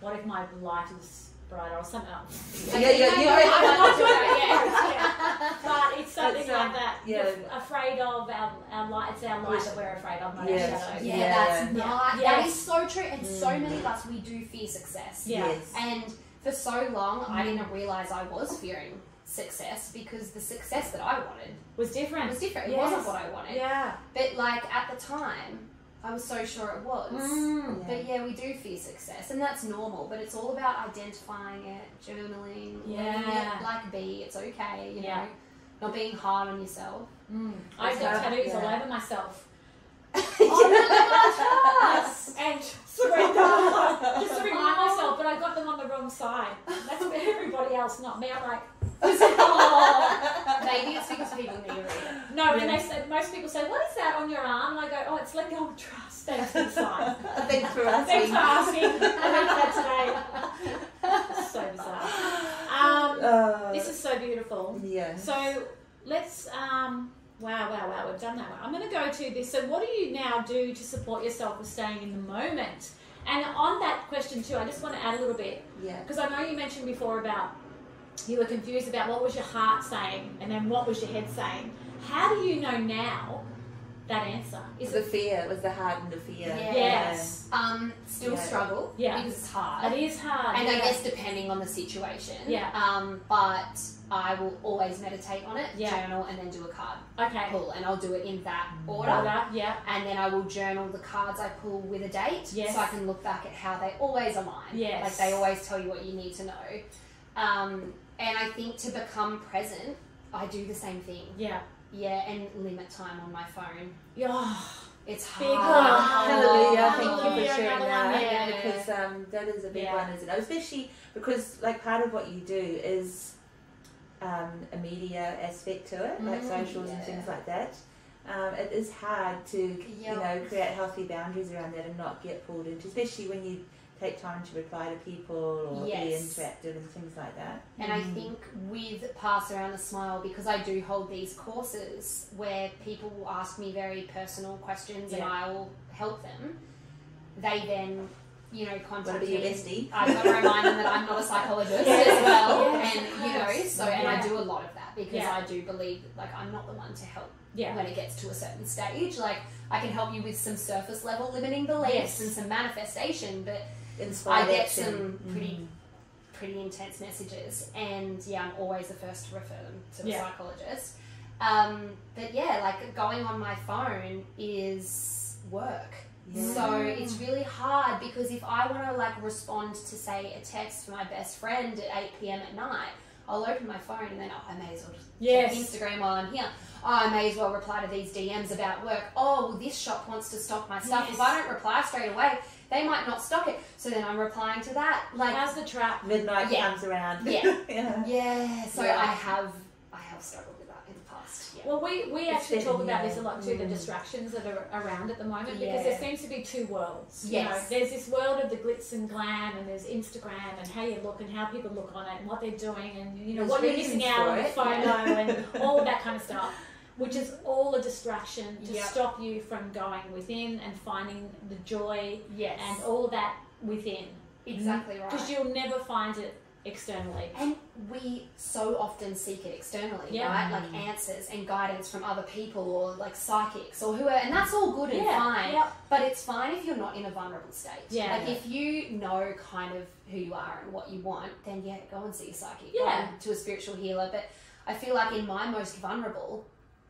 what if my light is brighter or something else? Yeah, yeah, I'm yeah. not doing that, yeah. But it's something It's, like um, that. yeah. We're afraid of our, our light. It's our light that we're afraid of, not Yeah. our shadow. Yeah, Yeah. that's Yeah. not. That Yes. is so true. And so Mm. many of us, we do fear success. Yeah. Yes. And for so long, I Mm. didn't realize I was fearing success because the success that I wanted Was different. was different. It wasn't what I wanted. Yeah. But like at the time, I was so sure it was. Mm. Yeah. But yeah, we do fear success, and that's normal. But it's all about identifying it, journaling, Yeah. it like be. It's okay, you Yeah. know, not being hard on yourself. Mm. I've got Yeah. tattoos all over myself. oh, that's And surrender. Just to remind myself, but I got them on the wrong side. That's for everybody else, not me. I'm like. Maybe it's because people need to read it. No, and they said most people say, "What is that on your arm?" And I go, "Oh, it's let go of trust." Thanks for the sign. Thanks for Thanks asking. for asking. I read that today. so bizarre. Um, Uh, this is so beautiful. yeah. So let's. Um, wow, wow, wow. We've done that one. I'm going to go to this. So, what do you now do to support yourself with staying in the moment? And on that question too, I just want to add a little bit Yeah. because I know you mentioned before about you were confused about what was your heart saying and then what was your head saying. How do you know now that answer? Is the fear? It was the heart and the fear? Yeah. Yes. Um, still Yeah. struggle. Yeah. Because it's hard. It is hard. and I guess depending on the situation. Yeah. Um, but I will always meditate on it, Yeah. journal, and then do a card Okay. pull, and I'll do it in that order. Order, yeah. And then I will journal the cards I pull with a date, Yes. so I can look back at how they always align. Yes. Like they always tell you what you need to know. Um, and I think to become present, I do the same thing. Yeah. Yeah, and limit time on my phone. Yeah. It's Big hard. one. Hallelujah! Thank you for sharing that. one, yeah. Because um, that is a big Yeah. one, isn't it? Especially because like part of what you do is um, a media aspect to it, like Mm, socials and things like that. Um, it is hard to you know create healthy boundaries around that and not get pulled into, especially when you take time to reply to people or be interactive and things like that. And I mm-hmm. think with Pass Around the Smile, because I do hold these courses where people will ask me very personal questions and I will help them, they then, you know, contact me. bestie. I've got to remind them that I'm not a psychologist Yeah. as well, Yeah. and you know, so and Yeah. I do a lot of that because Yeah. I do believe like I'm not the one to help Yeah. when it gets to a certain stage. Like I can help you with some surface level limiting beliefs Yes. and some manifestation, but Inspired I get some pretty Mm. pretty intense messages, and yeah, I'm always the first to refer them to the Yeah. psychologist. Um, but yeah, like going on my phone is work. Yeah. So it's really hard because if I want to like respond to say a text from my best friend at 8 p.m. at night, I'll open my phone and then oh, I may as well just Yes. check Instagram while I'm here. Oh, I may as well reply to these DMs about work. Oh, well, this shop wants to stock my stuff. If I don't reply straight away, they might not stock it. So then I'm replying to that. Like, How's the trap? Midnight Yeah. comes around. Yeah. yeah. yeah. So Yeah. I have, I have struggled with that in the past. Yeah. Well, we, we It's actually talk about this a lot too, the Mm. distractions that are around at the moment, because there seems to be two worlds. You know, Yes. there's this world of the glitz and glam, and there's Instagram and how you look and how people look on it and what they're doing, and you know There's what you're reasons missing out on the it, photo yeah. and all of that kind of stuff. Which is all a distraction to Yep. stop you from going within and finding the joy yes. and all of that within. exactly right. Because you'll never find it externally. And we so often seek it externally, Yeah. right? Like mm. answers and guidance from other people or like psychics or whoever, and that's all good and fine. Yep. But it's fine if you're not in a vulnerable state. Yeah. Like if you know kind of who you are and what you want, then yeah, go and see a psychic. Yeah. and to a spiritual healer. But I feel like in my most vulnerable,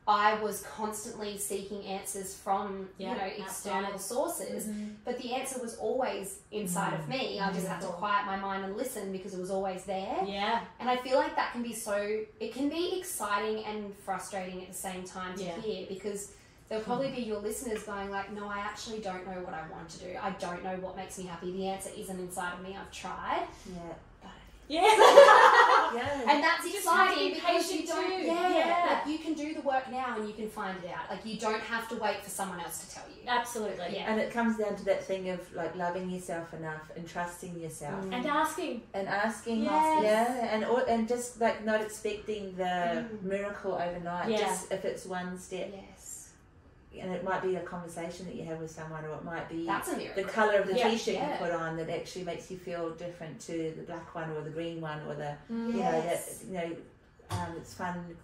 I was constantly seeking answers from Yeah, you know external outside. sources, Mhm. but the answer was always inside of me. I just had to quiet my mind and listen because it was always there. Yeah. And I feel like that can be so, it can be exciting and frustrating at the same time to Yeah. hear because there'll probably be your listeners going like, no, I actually don't know what I want to do. I don't know what makes me happy. The answer isn't inside of me. I've tried. Yeah. Yeah. Yeah. And that's Just exciting be because you don't, too. yeah, Yeah. like you can do the work now and you can find it out. Like you don't have to wait for someone else to tell you. Absolutely. Yeah. and it comes down to that thing of like loving yourself enough and trusting yourself Mm. And asking. and asking Yes. yeah and all, and just like not expecting the Mm. miracle overnight Yeah. just if it's one step Yes. And it might be a conversation that you have with someone or it might be the colour of the Yeah, t-shirt yeah. you put on that actually makes you feel different to the black one or the green one or the Mm. you know that you know um, it's fun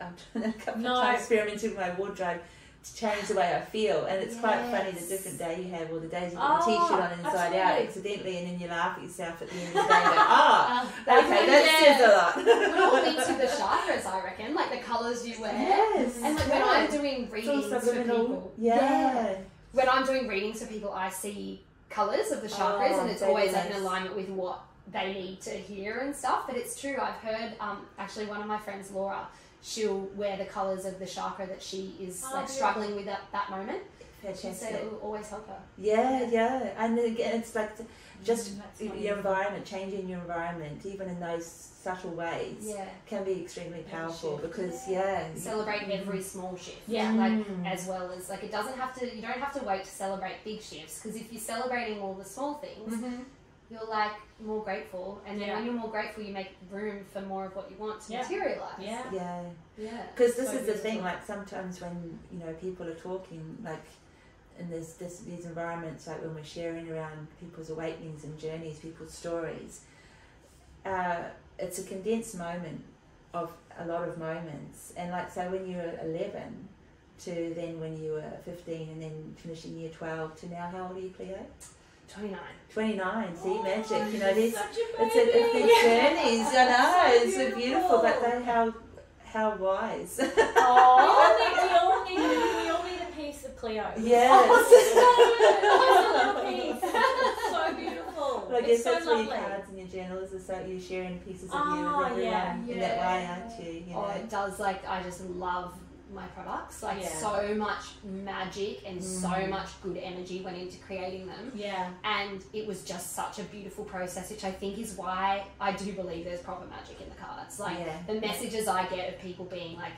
I'm trying to a couple No. experimenting with my wardrobe to change the way I feel and it's quite funny the different day you have or the days you put Oh, the t-shirt on inside out accidentally and then you laugh at yourself at the end of the day go ah Uh, okay that Yeah. says a lot We're all linked to the chakras, I reckon, like the colours you wear. yes And like when I'm doing readings for people, yeah. when I'm doing readings for people, I see colours of the chakras, Oh, and it's always like in alignment with what they need to hear and stuff. But it's true. I've heard um, actually one of my friends, Laura, she'll wear the colours of the chakra that she is Oh, like beautiful. struggling with at that moment. Fantastic it will always help her. yeah yeah and again it's like just Mm, your environment changing your environment even in those subtle ways Yeah. can be extremely powerful because yeah Celebrate every small shift. Yeah. Like Mm. as well as like it doesn't have to. You don't have to wait to celebrate big shifts because if you're celebrating all the small things, Mhm. You're like more grateful, and then Yeah. when you're more grateful, you make room for more of what you want to Yeah. materialize. Yeah. yeah yeah. Because this So is the thing, like sometimes when you know people are talking, like in this, this these environments, like when we're sharing around people's awakenings and journeys, people's stories, uh, it's a condensed moment of a lot of moments. And like so, when you were eleven, to then when you were fifteen, and then finishing year twelve, to now, how old are you, Cleo? Twenty nine. Twenty nine. See, Oh, magic. You know, there's Such a it's, a, it's baby. these journeys. I know So it's so beautiful, but they how how wise. Oh, we all need, we all need, we all need a piece of Cleo. Yes. Oh, just a little piece. So beautiful. Well, I it's guess so that's where lovely. your cards and your journals are so you're sharing pieces of you Oh, with ah, everyone yeah, in that way, aren't you? You Oh, know. it does. Like I just love my products. Like Yeah. so much magic and so Mm. much good energy went into creating them. Yeah. And it was just such a beautiful process, which I think is why I do believe there's proper magic in the cards. Like yeah. the messages I get of people being like,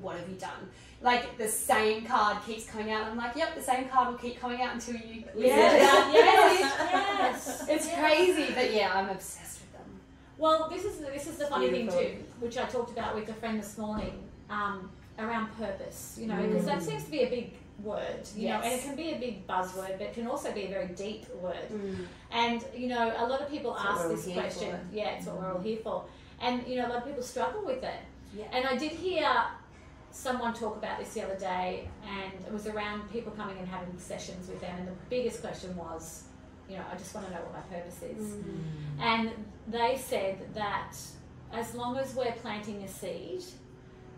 "What have you done?" Like the same card keeps coming out. I'm like, "Yep, the same card will keep coming out until you." to Yes. Yes. Yes. It's Yes. crazy, but yeah, I'm obsessed with them. Well, this is this is the funny Beautiful. thing too, which I talked about with a friend this morning, um, around purpose. You know, because that Mm. seems to be a big word. You know, and it can be a big buzzword, but it can also be a very deep word. Mm. And you know, a lot of people what ask this question. for. Yeah, it's what we're all here for. And you know, a lot of people struggle with it. Yeah. And I did hear someone talk about this the other day, and it was around people coming and having sessions with them, and the biggest question was, you know, I just want to know what my purpose is. Mm. And they said that as long as we're planting a seed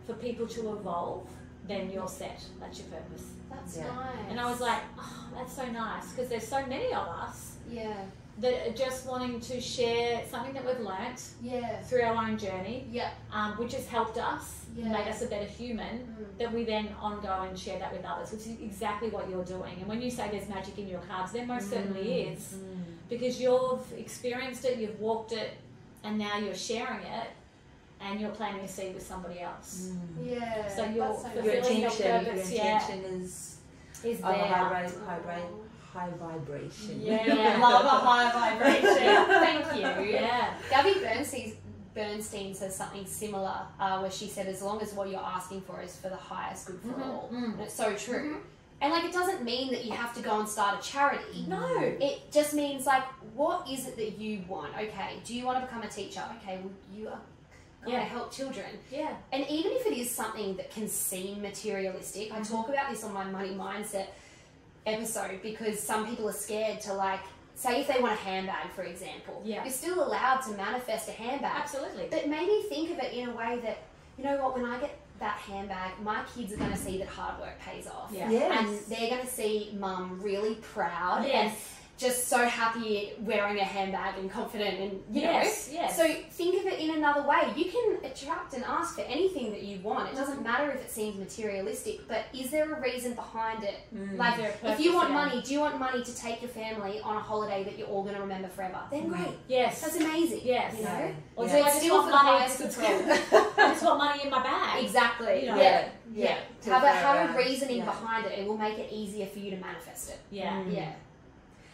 for people to evolve, then you're set. That's your purpose. That's Yeah. nice. And I was like, oh, that's so nice because there's so many of us yeah, that are just wanting to share something that we've learnt yeah, through our own journey, yeah, um, which has helped us, Yeah. made us a better human. Mm. That we then on go and share that with others, which is exactly what you're doing. And when you say there's magic in your cards, there most certainly is because you've experienced it, you've walked it, and now you're sharing it, and you're planting a seed with somebody else. yeah. So you're so fulfilling Your your intention, your purpose, yeah. intention is Is of there? high, ri- high, ri- high vibration. Yeah. Love a high vibration. Thank you. Yeah. Gabby Bernstein, Bernstein says something similar, uh, where she said, "As long as what you're asking for is for the highest good for Mhm, all," mm. and it's so true. And like, it doesn't mean that you have to go and start a charity. No. It just means like, what is it that you want? Okay, do you want to become a teacher? Okay, well, you are going Yeah. to help children. Yeah. And even if it is something that can seem materialistic, I mm-hmm. talk about this on my money mindset episode because some people are scared to like say if they want a handbag, for example, Yeah. you're still allowed to manifest a handbag. Absolutely. But maybe think of it in a way that, you know what, when I get that handbag, my kids are going to see that hard work pays off. Yeah. Yes. And they're going to see mum really proud and Yes. Just so happy wearing a handbag and confident and, you Yes. know. Yes. So think of it in another way. You can attract and ask for anything that you want. It doesn't mm-hmm. matter if it seems materialistic, but is there a reason behind it? Mm. Like, Is there if you want again? money, do you want money to take your family on a holiday that you're all going to remember forever? Then mm. great. Yes. That's amazing. Yes. You know? Yeah. Or Yeah. do I It's still want for the money? highest to- good. I just want money in my bag. Exactly. You know. Yeah. Yeah. Yeah. To Have a, throw have a reasoning Yeah. behind it. It will make it easier for you to manifest it. Yeah. Mm. Yeah.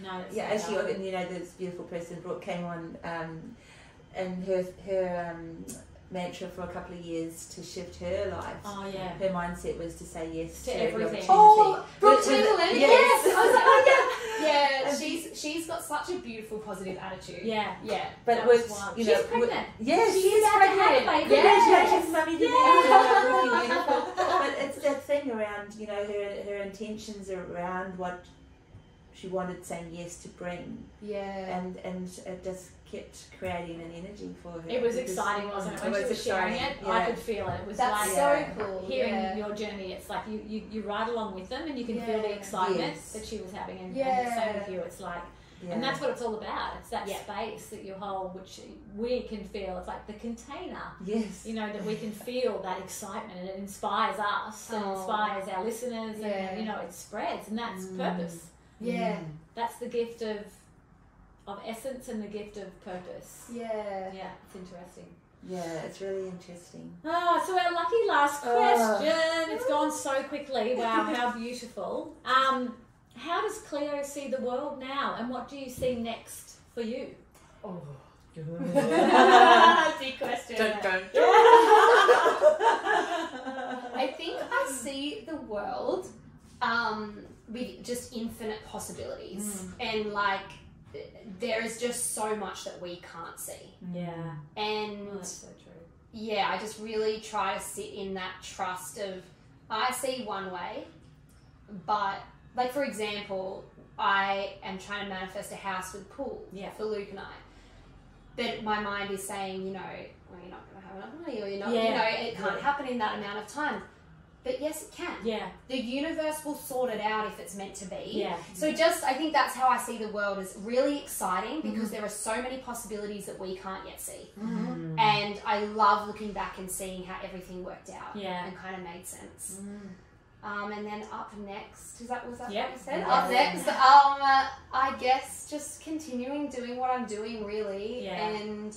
No. Yeah, actually, dumb. and you know, this beautiful person brought came on, um, and her her um, mantra for a couple of years to shift her life. Oh yeah. Her mindset was to say yes To to, everything. Oh, Brooke With- with- Chamberlain. yes. Yes. I was like, oh yeah. Yeah. She's she's got such a beautiful, positive attitude. Yeah. Yeah. But That with was wild. you She's know, pregnant. With, yes, She's she's about to have a pregnant. baby. Congratulations, Yes. mummy. to Yeah. be looking beautiful. But it's that thing around you know her her intentions around what she wanted saying yes to bring, Yeah. and and it just kept creating an energy for her. It was exciting, wasn't it? When It she was was sharing it, exciting, I could feel it. It was That's like so Yeah. cool. hearing yeah. your journey. It's like you, you, you ride along with them and you can feel the excitement Yes. that she was having. And, and Yeah. same with you. It's like, Yeah. and that's what it's all about. It's that Yeah. space that you hold, which we can feel. It's like the container. yes. You know that we can feel that excitement, and it inspires us, and Oh. inspires our listeners, Yeah. and you know it spreads, and that's Mm. purpose. Yeah. Mm. That's the gift of of essence and the gift of purpose. Yeah. Yeah, it's interesting. Yeah, it's really interesting. Ah, so our lucky last Oh. question. It's gone so quickly. Wow, how beautiful. Um, how does Cleo see the world now, and what do you see next for you? Oh. Big question. Dun, dun, I think I see the world um, with just infinite possibilities, mm. and like there is just so much that we can't see, Yeah, and oh, that's so true. yeah, I just really try to sit in that trust of I see one way, but like for example, I am trying to manifest a house with pool Yeah. for Luke and I. But my mind is saying, you know, well, you're not going to have enough money, or you're not, you know, it can't Yeah. happen in that amount of time. But yes, it can. Yeah, The universe will sort it out if it's meant to be. yeah, So just, I think that's how I see the world as really exciting because there are so many possibilities that we can't yet see. Mm. And I love looking back and seeing how everything worked out Yeah. and kind of made sense. Um, and then up next, is that was that Yep. what you said? Yeah. Up next, um, uh, I guess just continuing doing what I'm doing really, Yeah. and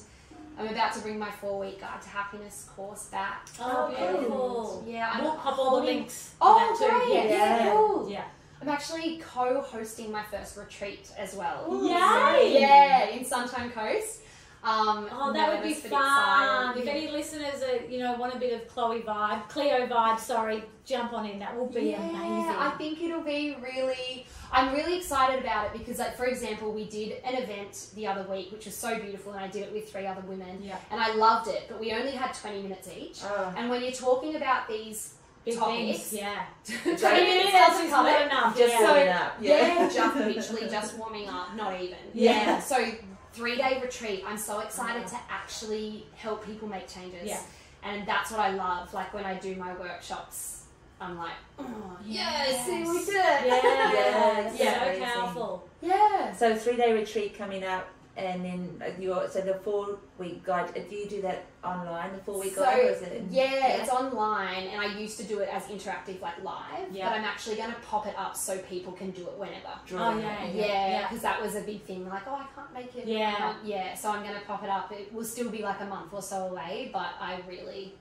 I'm about to bring my four week guide to happiness course back. Oh, beautiful. Yeah, I'm We'll pop all the links. Oh, that too. great! Yeah. Yeah, Yeah. cool. Yeah. I'm actually co-hosting my first retreat as well. Yay! Yeah, in Sunshine Coast. Um, Oh, that would be fun. excited. If any listeners are, you know, want a bit of Chloe vibe, Cleo vibe, sorry, jump on in. That will be yeah, amazing. I think it'll be really. I'm really excited about it because, like, for example, we did an event the other week, which was so beautiful, and I did it with three other women, Yeah. and I loved it. But we only had 20 minutes each, Oh. and when you're talking about these Big topics. things, yeah. Twenty Twenty minutes minutes doesn't is not it. enough. Just yeah. warming up. Yeah, just literally just warming up, not even. Yeah. So three day retreat. I'm so excited uh-huh. to actually help people make changes. Yeah. And that's what I love. Like when I do my workshops, I'm like, oh yes, see, we did it. Yeah, Yeah, yeah, so amazing. powerful. Yeah. So three day retreat coming up, and then uh, your so the four week guide. Do you do that online? The four week So, guide, or is it? in- Yeah, it's online, and I used to do it as interactive, like live. Yeah. But I'm actually going to pop it up so people can do it whenever. Drawing Oh, yeah, it. yeah. Yeah, because that was a big thing. Like, oh, I can't make it. Yeah. Yeah. So I'm going to pop it up. It will still be like a month or so away, but I really,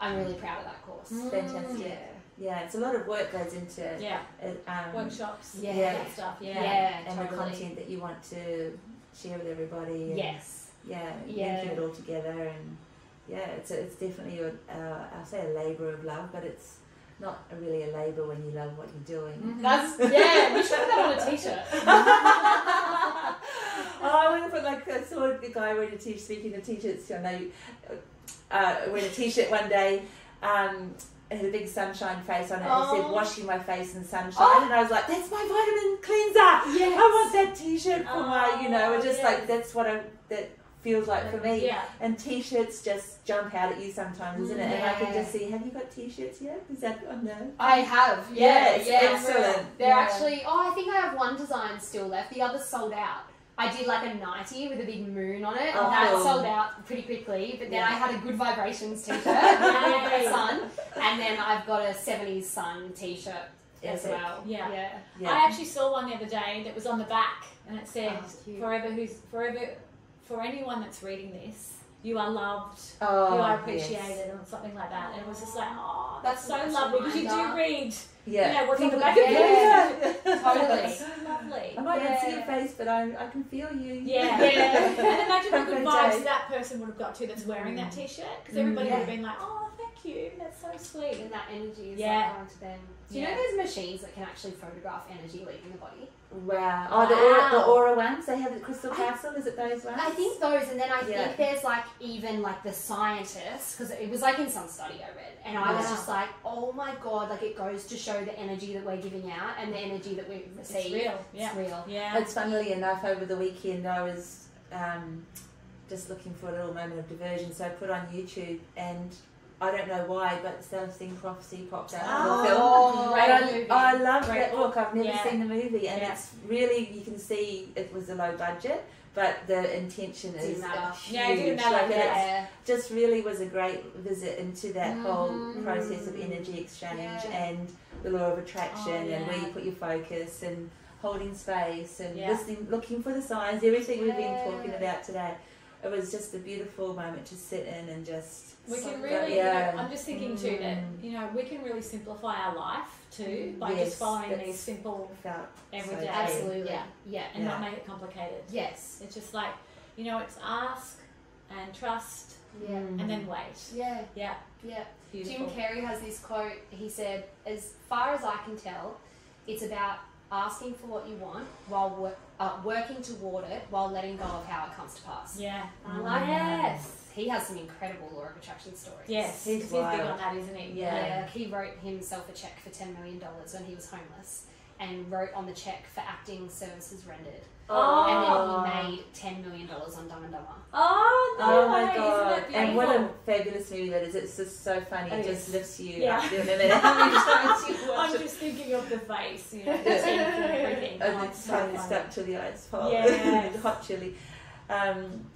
I'm really proud of that course. Mm. Fantastic. Yeah. Yeah, it's a lot of work goes into Yeah, uh, um, workshops, Yeah. that stuff. Yeah, Yeah. and the content that you want to share with everybody. And, Yes. Yeah, Yeah. linking it all together, and yeah, it's a, it's definitely a, uh, I'll say a labour of love, but it's not a really a labour when you love what you're doing. Mhm. That's yeah. We should put that on a t-shirt. oh, I want to put like I saw a guy wearing a t-shirt. Speaking of t-shirts, I know you, uh, wearing a t-shirt one day. Um, had a big sunshine face on it. and It said Oh. "washing my face in sunshine," Oh. and I was like, "That's my vitamin cleanser. Yes. I want that t-shirt for my, you know, Oh, just yes. like that's what I that feels like for me." Yeah, And t-shirts just jump out at you sometimes, isn't it? And I can just see. Have you got t-shirts yet? Is that on there? I have. Yeah, Yeah. it's yeah. excellent. They're Yeah. actually. Oh, I think I have one design still left. The other's sold out. I did like a 90 with a big moon on it. Oh, that sold out pretty quickly. But then Yeah. I had a Good Vibrations t-shirt Yay. with sun. And then I've got a 70s sun t-shirt as Epic. well. Yeah. Yeah. Yeah. I actually saw one the other day that was on the back, and it said, Oh, "Forever, who's forever, for anyone that's reading this, you are loved, oh, you are yes. appreciated," or something like that. And it was just like, "Oh, That's that's, so lovely," because you do read. Yeah. You know, what's on the back of the yeah. Totally. So lovely. I might not see your face, but I, I can feel you. Yeah. Yeah. and imagine the good good vibes day. that person would have got to that's wearing that t-shirt, because Mm, everybody yeah. would have been like, "Oh, thank you, that's so sweet." And that energy is Yeah. like going to them. Do you Yeah. know there's machines that can actually photograph energy leaving the body? Wow. Oh, the aura, the aura ones. They have the Crystal I- Is it those ones? I think those, and then I Yeah. think there's like even like the scientists, because it was like in some study I read, and I was just like, oh my god, like it goes to show the energy that we're giving out and the energy that we receive. It's receive. real. Yeah. It's real. Yeah. It's funnily enough, over the weekend I was um, just looking for a little moment of diversion, so I put on YouTube, and I don't know why, but Celestine Prophecy popped out of the film. Oh, Great movie. I, I love that book. I've never Yeah. seen the movie, and Yeah. it's really you can see it was a low budget, but the intention is huge. Yeah, it didn't matter, Like, Yeah. just really was a great visit into that whole Mhm. process of energy exchange Yeah. and the law of attraction Oh, and where you put your focus and holding space and listening, looking for the signs, everything we've been talking about today. It was just a beautiful moment to sit in and just. We can really, Yeah. you know, I'm just thinking too that, Mm. you know, we can really simplify our life too by Yes, just following these simple Felt every so Absolutely. Yeah. Yeah. and Yeah. not make it complicated. Yes. It's just like, you know, it's ask and trust Yeah. Mm. and then wait. Yeah. Yeah. Yeah. Beautiful. Jim Carrey has this quote. He said, "As far as I can tell, it's about asking for what you want while wor- uh, working toward it while letting go of how it comes to pass." Yeah. I like Yes. He has some incredible law of attraction stories. Yes. He's He's, big on that, isn't he? Yeah. Yeah, he wrote himself a check for $10 million when he was homeless and wrote on the check for acting services rendered. Oh. And then he made $10 million on Dumb and Dumber. Oh, no Oh way. my Isn't god! that And what a fabulous movie that is! It's just so funny. It It just lifts you Yeah. up. No matter how many times you watch I'm it. just thinking of the face, you know, the teeth and everything. And Oh, it's so totally funny. stuck to the ice pole. Yes. the hot chili. Um,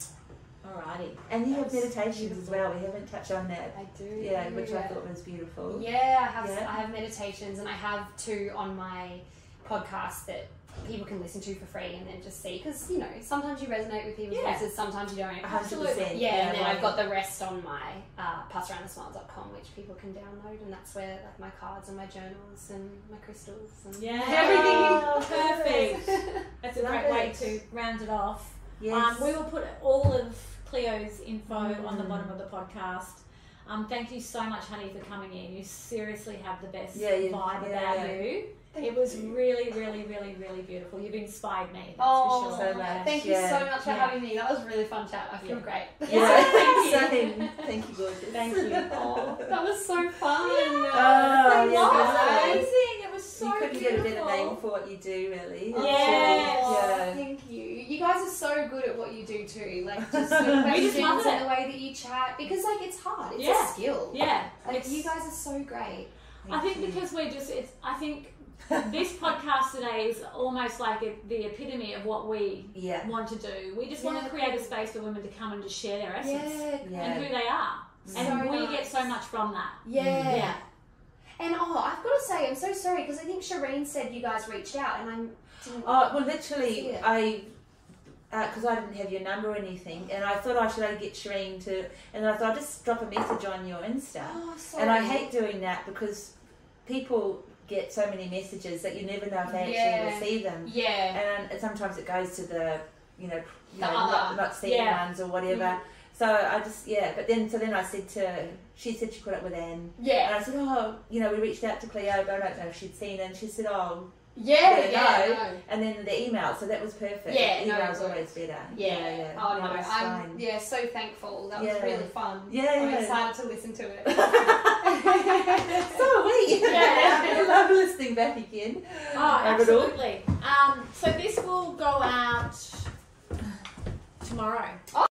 Alrighty. and you have That's meditations as well. We haven't touched on that. I do. Yeah, which I thought was beautiful. Yeah, I have. Yeah. I have meditations, and I have two on my podcast that people can listen to for free, and then just see because you know sometimes you resonate with people's Yeah. voices, sometimes you don't. Absolutely. percent. Yeah, and then I've got the rest on my uh, passaroundthesmile.com, which people can download, and that's where like my cards and my journals and my crystals and Yeah. Everything. Oh, perfect. That's a Love great way to round it off. Yes. Um, we will put all of Cleo's info Mm. on the bottom of the podcast. Um, thank you so much, honey, for coming in. You seriously have the best Yeah, vibe yeah, about yeah. you. Thank it was you. really, really, really, really beautiful. You've inspired me. That's Oh, for sure. so much. thank you Yeah. so much for Yeah. having me. That was a really fun chat. I feel Yeah. great. Yeah, thank you. same. Thank you, gorgeous. Thank you. Oh, that was so fun. Oh, It yeah, was amazing. It was so you couldn't beautiful. get a better name for what you do, really. It's Yes. Oh, yeah. Thank you. You guys are so good at what you do too. Like just the We just questions love and the way that you chat because like it's hard. It's Yeah. a skill. Yeah, Like it's- you guys are so great. I think you. because we're just, it's, I think this podcast today is almost like a, the epitome of what we Yeah. want to do. We just want to create a space for women to come and just share their essence Yeah. and who they are. And we nice. get so much from that. Yeah. Yeah. And oh, I've got to say, I'm so sorry because I think Shireen said you guys reached out, and I'm. Didn't, Oh well, literally. I uh, because I didn't have your number or anything, and I thought I should only get Shireen to, and I thought I'd just drop a message on your Insta. oh, sorry. And I hate doing that because people get so many messages that you never know if they Yeah. actually receive them, Yeah. and sometimes it goes to the, you know, you The know other. not, not seen Yeah. ones or whatever. Mm-hmm. So I just yeah, but then so then I said to she said she caught up with Anne, Yeah. and I said oh you know we reached out to Cleo, but I don't know if she'd seen it. And she said oh Yeah. Yeah, Yeah. no. no. And then the email, so that was perfect. Yeah, the no, email's it always better. Yeah. yeah. Oh no, no, I'm yeah so thankful. That was really fun. Yeah, I'm yeah. excited to listen to it. so are we. Yeah. I love listening back again. Oh, Have it all. absolutely. Um, so this will go out tomorrow.